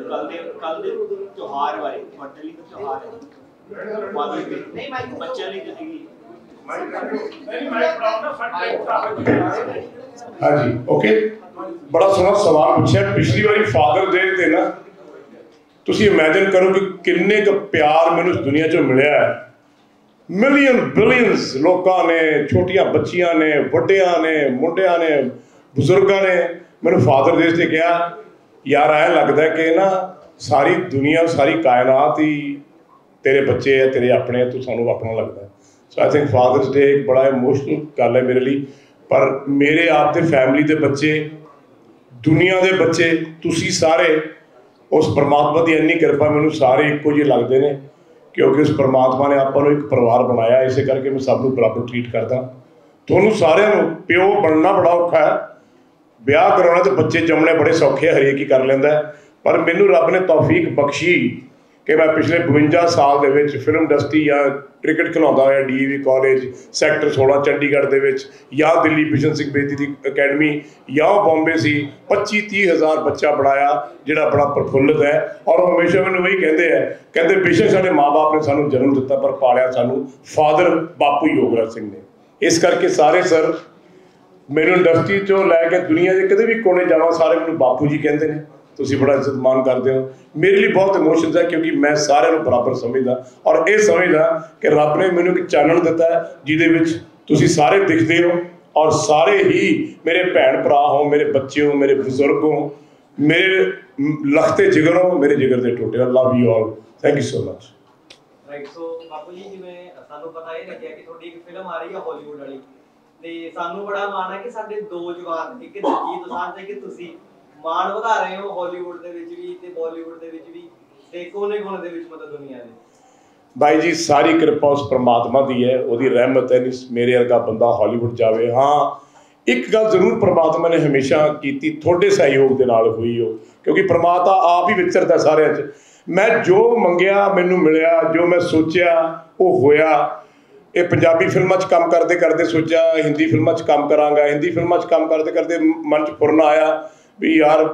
ਕੱਲ ਦੇ ਕੱਲ ਦੇ ਤਿਉਹਾਰ ਬਾਰੇ ਤੁਹਾਡੇ ਲਈ ਤਾਂ ਤਿਉਹਾਰ ਹੈ ਫਾਦਰ ਡੇ ਨਹੀਂ ਬੱਚਿਆਂ ਲਈ ਤਾਂ ਹੈਗੀ ਹਾਂਜੀ ਓਕੇ ਬੜਾ ਸੋਹਣਾ ਸਵਾਲ ਪੁੱਛਿਆ ਪਿਛਲੀ ਵਾਰੀ ਫਾਦਰ ਡੇ ਤੇ ਨਾ ਤੁਸੀਂ ਇਮੇਜਿਨ ਕਰੋ ਕਿ ਕਿੰਨੇ ਕੁ ਪਿਆਰ ਮੈਨੂੰ ਇਸ ਦੁਨੀਆ 'ਚੋਂ ਮਿਲਿਆ ਹੈ ਮਿਲੀਅਨ ਬਿਲੀਅਨਸ ਲੋਕਾਂ ਨੇ ਛੋਟੀਆਂ ਬੱਚੀਆਂ ਨੇ ਵੱਡਿਆਂ ਨੇ ਮੁੰਡਿਆਂ ਨੇ ਬਜ਼ੁਰਗਾਂ ਨੇ ਮੈਨੂੰ ਫਾਦਰ ਡੇ ਤੇ ਕਿਹਾ ਯਾਰ, ਐ ਲੱਗਦਾ ਕਿ ਨਾ ਸਾਰੀ ਦੁਨੀਆ, ਸਾਰੀ ਕਾਇਨਾਤ ਹੀ ਤੇਰੇ ਬੱਚੇ ਆ, ਤੇਰੇ ਆਪਣੇ ਆ, ਤੂੰ ਸਾਨੂੰ ਆਪਣਾ ਲੱਗਦਾ। ਸੋ ਆਈ ਥਿੰਕ ਫਾਦਰਸ ਡੇ ਇੱਕ ਬੜਾ ਇਮੋਸ਼ਨਲ ਗੱਲ ਹੈ ਮੇਰੇ ਲਈ। ਪਰ ਮੇਰੇ ਆਪ ਦੇ ਫੈਮਿਲੀ ਦੇ ਬੱਚੇ, ਦੁਨੀਆ ਦੇ ਬੱਚੇ, ਤੁਸੀਂ ਸਾਰੇ, ਉਸ ਪਰਮਾਤਮਾ ਦੀ ਇੰਨੀ ਕਿਰਪਾ ਮੈਨੂੰ ਸਾਰੇ ਇੱਕੋ ਜਿਹੇ ਲੱਗਦੇ ਨੇ, ਕਿਉਂਕਿ ਉਸ ਪਰਮਾਤਮਾ ਨੇ ਆਪਾਂ ਨੂੰ ਇੱਕ ਪਰਿਵਾਰ ਬਣਾਇਆ। ਇਸੇ ਕਰਕੇ ਮੈਂ ਸਭ ਨੂੰ ਬਰਾਬਰ ਟਰੀਟ ਕਰਦਾ। ਤੁਹਾਨੂੰ ਸਾਰਿਆਂ ਨੂੰ ਪਿਓ ਬਣਨਾ ਬੜਾ ਔਖਾ ਹੈ। ਵਿਆਹ ਕਰਾਉਣਾ ਤੇ ਬੱਚੇ ਜੰਮਣੇ ਬੜੇ ਸੌਖੇ ਆ, ਹਰੇਕ ਹੀ ਕਰ ਲੈਂਦਾ ਪਰ ਮੈਨੂੰ ਰੱਬ ਨੇ ਤੌਫੀਕ ਬਖਸ਼ੀ ਕਿ ਮੈਂ ਪਿਛਲੇ 52 ਸਾਲ ਦੇ ਵਿੱਚ ਫਿਲਮ ਇੰਡਸਟਰੀ ਜਾਂ ਕ੍ਰਿਕਟ ਖਿਲਾਉਂਦਾ ਹੋਇਆ ਡੀਵੀ ਕਾਲਜ ਸੈਕਟਰ 16 ਚੰਡੀਗੜ੍ਹ ਦੇ ਵਿੱਚ ਜਾਂ ਦਿੱਲੀ ਬਿਸ਼ਨ ਸਿੰਘ ਬੇਦੀ ਦੀ ਅਕੈਡਮੀ ਜਾਂ ਬੰਬੇ ਸੀ 25 30 ਹਜ਼ਾਰ ਬੱਚਾ ਬਣਾਇਆ ਜਿਹੜਾ ਬੜਾ ਪ੍ਰਫੁੱਲਤ ਹੈ। ਔਰ ਉਹ ਹਮੇਸ਼ਾ ਮੈਨੂੰ ਵਹੀ ਕਹਿੰਦੇ ਆ ਕਹਿੰਦੇ ਬੇਸ਼ੱਕ ਸਾਡੇ ਮਾਪੇ ਨੇ ਸਾਨੂੰ ਜਨਮ ਦਿੱਤਾ ਪਰ ਪਾਲਿਆ ਸਾਨੂੰ ਫਾਦਰ ਬਾਪੂ ਯੋਗਰਾਜ ਸਿੰਘ ਨੇ। ਇਸ ਕਰਕੇ ਸਾਰੇ ਸਰ ਮੈਨੂੰ ਇੰਡਸਟਰੀ ਚੋਂ ਲੈ ਕੇ ਦੁਨੀਆ ਦੇ ਕਿਤੇ ਵੀ ਕੋਨੇ ਜਾਵਾਂ, ਸਾਰੇ ਮੈਨੂੰ ਬਾਪੂ ਜੀ ਕਹਿੰਦੇ ਨੇ, ਤੁਸੀਂ ਬੜਾ ਇੱਜ਼ਤ ਮਾਨ ਕਰਦੇ ਹੋ। ਮੇਰੇ ਲਈ ਬਹੁਤ ਇਮੋਸ਼ਨਸ ਹੈ ਕਿਉਂਕਿ ਮੈਂ ਸਾਰਿਆਂ ਨੂੰ ਬਰਾਬਰ ਸਮਝਦਾ। ਔਰ ਇਹ ਸਮਝਦਾ ਕਿ ਰੱਬ ਨੇ ਮੈਨੂੰ ਇੱਕ ਚਾਨਣ ਦਿੱਤਾ ਹੈ, ਜਿਹਦੇ ਵਿੱਚ ਤੁਸੀਂ ਸਾਰੇ ਦਿਖਦੇ ਹੋ, ਔਰ ਸਾਰੇ ਹੀ ਮੇਰੇ ਭੈਣ ਭਰਾ ਹੋ, ਮੇਰੇ ਬੱਚੇ ਹੋ, ਮੇਰੇ ਬਜ਼ੁਰਗ ਹੋ, ਮੇਰੇ ਲਖਤੇ ਜਿਗਰ ਹੋ, ਮੇਰੇ ਜਿਗਰ ਦੇ ਟੋਟੇ love you all thank you so much right so ਬਾਪੂ ਜੀ, ਜਿਵੇਂ ਸਾਨੂੰ ਪਤਾ, ਇਹ ਲੱਗਿਆ ਕਿ ਤੁਹਾਡੀ ਇੱਕ ਫਿਲਮ ਆ ਰਹੀ ਹੈ ਹਾਲੀਵੁੱਡ ਵਾਲੀ। ਤੇ ਸਾਨੂੰ ਬੜਾ ਮਾਣ ਹੈ ਕਿ ਸਾਡੇ ਦੋ ਜਵਾਨ ਇੱਕ ਦਲਜੀਤ ਦੋਸਾਂਝ ਤੇ ਕਿ ਤੁਸੀਂ। ਮਾਣ ਵਧਾ ਰਹੇ ਹੋ ਹਾਲੀਵੁੱਡ ਦੇ ਵਿੱਚ ਵੀ ਤੇ ਬਾਲੀਵੁੱਡ ਦੇ ਵਿੱਚ ਵੀ ਤੇ ਕੋਨੇ ਕੋਨੇ ਦੇ ਵਿੱਚ ਮਤਲਬ ਦੁਨੀਆ ਦੇ। ਬਾਈ ਜੀ, ਸਾਰੀ ਕਿਰਪਾ ਉਸ ਪ੍ਰਮਾਤਮਾ ਦੀ ਹੈ, ਉਹਦੀ ਰਹਿਮਤ ਹੈ ਨਹੀਂ ਮੇਰੇ ਵਰਗਾ ਬੰਦਾ ਹਾਲੀਵੁੱਡ ਜਾਵੇ। ਹਾਂ, ਇੱਕ ਗੱਲ ਜ਼ਰੂਰ ਪ੍ਰਮਾਤਮਾ ਨੇ ਹਮੇਸ਼ਾ ਕੀਤੀ, ਤੁਹਾਡੇ ਸਹਿਯੋਗ ਦੇ ਨਾਲ ਹੋਈ ਉਹ, ਕਿਉਂਕਿ ਪ੍ਰਮਾਤਮਾ ਆਪ ਹੀ ਵਿਚਰਦਾ ਸਾਰਿਆਂ 'ਚ। ਮੈਂ ਜੋ ਮੰਗਿਆ, ਮੈਨੂੰ ਮਿਲਿਆ, ਜੋ ਮੈਂ ਸੋਚਿਆ, ਉਹ ਹੋਇਆ। ਇਹ ਪੰਜਾਬੀ ਫਿਲਮਾਂ 'ਚ ਕੰਮ ਕਰਦੇ ਕਰਦੇ ਸੋਚਿਆ ਹਿੰਦੀ ਫਿਲਮਾਂ 'ਚ ਕੰਮ ਕਰਾਂਗਾ ਹਿੰਦੀ ਫਿਲਮਾਂ 'ਚ ਕੰਮ ਕਰਦੇ ਕਰਦੇ ਮਨ 'ਚ ਫੁਰਨ ਆਇਆ ਵੀ ਯਾਰ